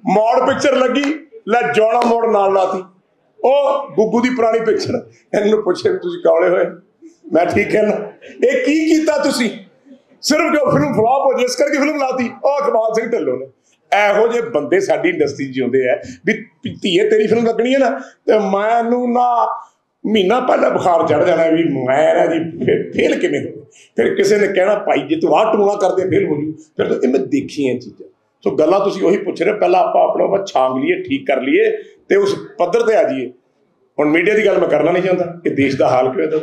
ਮੋੜ ਪਿਕਚਰ ਲੱਗੀ, ਲੈ ਜੋੜਾ ਮੋੜ ਨਾਲ ਲਾਤੀ। ਉਹ ਗੁੱਗੂ ਦੀ ਪੁਰਾਣੀ ਪਿਕਚਰ ਇਹਨੂੰ ਪੁੱਛੇ ਤੁਸੀਂ ਕੌਲੇ ਹੋਏ? ਮੈਂ ਠੀਕ ਹੈ ਨਾ? ਇਹ ਕੀ ਕੀਤਾ ਤੁਸੀਂ? ਸਿਰਫ ਜੋ ਫਿਲਮ ਫਲॉप ਹੋ ਜਿਸ ਇਸ ਕਰਕੇ ਫਿਲਮ ਲਾਤੀ। ਉਹ ਇਕਬਾਲ ਸਿੰਘ ਢਿੱਲੋਂ ਨੇ। ਇਹੋ ਜਿਹੇ ਬੰਦੇ ਸਾਡੀ ਇੰਡਸਟਰੀ 'ਚ ਜਿਉਂਦੇ ਆ ਵੀ ਧੀਏ ਤੇਰੀ ਫਿਲਮ ਲੱਗਣੀ ਹੈ ਨਾ ਤੇ ਮੈਨੂੰ ਨਾ ਮਹੀਨਾ ਪਹਿਲਾਂ ਬੁਖਾਰ ਚੜ ਜਾਣਾ ਵੀ ਮੈਂ ਨਾ ਜੀ ਫੇਲ ਕਿਵੇਂ ਹੋ ਫਿਰ ਕਿਸੇ ਨੇ ਕਹਿਣਾ ਭਾਈ ਜੇ ਤੂੰ ਆਹ ਟੂਣਾ ਕਰਦੇ ਫੇਲ ਹੋ ਜੂ। ਫਿਰ ਇਹ ਮੈਂ ਦੇਖੀਆਂ ਚੀਜ਼ਾਂ। ਸੋ ਗੱਲਾਂ ਤੁਸੀਂ ਉਹੀ ਪੁੱਛ ਰਹੇ ਹੋ, ਪਹਿਲਾਂ ਆਪਾਂ ਆਪਣਾ ਵਾ ਛਾਂਗ ਲਈਏ ਠੀਕ ਕਰ ਲਈਏ ਤੇ ਉਸ ਪੱਧਰ ਤੇ ਆ ਜਾਈਏ। ਹੁਣ ਮੀਡੀਆ ਦੀ ਗੱਲ ਮੈਂ ਕਰਨਾ ਨਹੀਂ ਚਾਹੁੰਦਾ ਕਿ ਦੇਸ਼ ਦਾ ਹਾਲ ਕਿਵੇਂ ਦਾ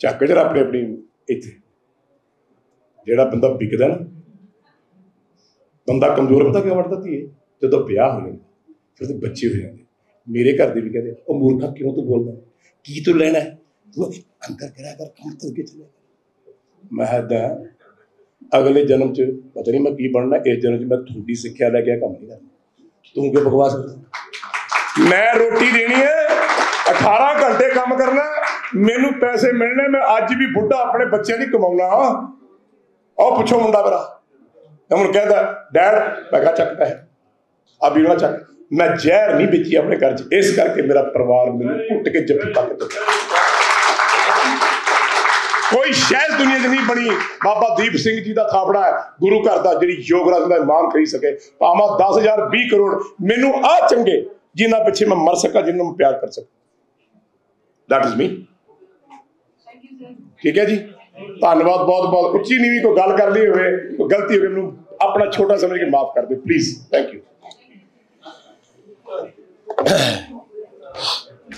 ਚੱਕ ਜਰਾ ਆਪਣੀ ਆਪਣੀ ਇੱਥੇ। ਜਿਹੜਾ ਬੰਦਾ ਵਿਕਦਾ ਨਾ ਬੰਦਾ ਕਮਜ਼ੋਰ ਪਤਾ ਕਿਉਂ ਵੱਢਦਾ ਧੀਏ? ਜਦੋਂ ਵਿਆਹ ਹੋ ਜਾਂਦਾ ਫਿਰ ਤੇ ਬੱਚੇ ਹੋ ਜਾਂਦੇ, ਮੇਰੇ ਘਰ ਦੇ ਵੀ ਕਹਿੰਦੇ, ਉਹ ਮੂਰਖਾ ਕਿਉਂ ਤੂੰ ਬੋਲਦਾ? ਕੀ ਤੂੰ ਲੈਣਾ ਤੂੰ ਅੰਦਰ ਕਰਿਆ ਕਰ, ਕੰਮ ਕਰ। ਕੇ ਚਲੇ ਮੈਂ ਹੱਦਾਂ ਅਗਲੇ ਜਨਮ ਚ ਪਤਾ ਨਹੀਂ ਮੈਂ ਕੀ ਬਣਨਾ, ਇਸ ਜਨਮ ਚ ਮੈਂ ਤੁਹਾਡੀ ਸਿੱਖਿਆ ਲੈ ਕੇ ਆਹ ਕੰਮ ਨਹੀਂ ਕਰਨਾ। ਤੂੰ ਕਿ ਬਕਵਾਸ ਕਰਦਾ? ਮੈਂ ਰੋਟੀ ਦੇਣੀ ਹੈ 18 ਘੰਟੇ ਕੰਮ ਕਰਨਾ, ਮੈਨੂੰ ਪੈਸੇ ਮਿਲਣੇ, ਮੈਂ ਅੱਜ ਵੀ ਬੁੱਢਾ ਆਪਣੇ ਬੱਚਿਆਂ ਦੀ ਕਮਾਉਣਾ। ਉਹ ਪੁੱਛੋ ਮੁੰਡਾ ਮੇਰਾ। ਤੇ ਹੁਣ ਕਹਿੰਦਾ ਡੈਡ ਮੈਂ ਕਿਹਾ ਚੱਕ ਪੈਸੇ ਆ ਵੀਰਵਾ ਚੱਕ। ਮੈਂ ਜ਼ਹਿਰ ਨਹੀਂ ਵੇਚੀ ਆਪਣੇ ਘਰ 'ਚ। ਇਸ ਕਰਕੇ ਮੇਰਾ ਪਰਿਵਾਰ ਮੈਨੂੰ ਘੁੱਟ ਕੇ ਜੱਫੀ ਪਾ ਕੇ ਦਿੱਤਾ। ਕੋਈ ਸ਼ਹਿਦ ਦੁਨੀਆ 'ਚ ਨਹੀਂ ਬਣੀ। ਬਾਬਾ ਦੀਪ ਸਿੰਘ ਜੀ ਦਾ ਥਾਪੜਾ ਹੈ ਗੁਰੂ ਘਰ ਦਾ ਜਿਹੜੀ ਯੋਗਰਾਜ ਦਾ ਇਮਾਨ ਖਰੀਦ ਸਕੇ। ਭਾਵੇਂ 10000 20 ਕਰੋੜ। ਮੈਨੂੰ ਆ ਚੰਗੇ ਜਿਨ੍ਹਾਂ ਪਿੱਛੇ ਮੈਂ ਮਰ ਸਕਾਂ ਜਿਨ੍ਹਾਂ ਨੂੰ ਪਿਆਰ ਕਰ ਸਕਾਂ। ਦੈਟ ਇਜ਼ ਮੀ ਠੀਕ ਹੈ ਜੀ? ਧੰਨਵਾਦ ਬਹੁਤ ਬਹੁਤ ਉੱਚੀ ਨੀਵੀਂ ਕੋਈ ਗੱਲ ਕਰਨੀ ਹੋਵੇ ਕੋਈ ਗਲਤੀ ਹੋਵੇ ਮੈਨੂੰ ਆਪਣਾ ਛੋਟਾ ਸਮਝ ਕੇ ਮਾਫ ਕਰ ਦਿਓ ਪਲੀਜ਼ ਥੈਂਕ ਯੂ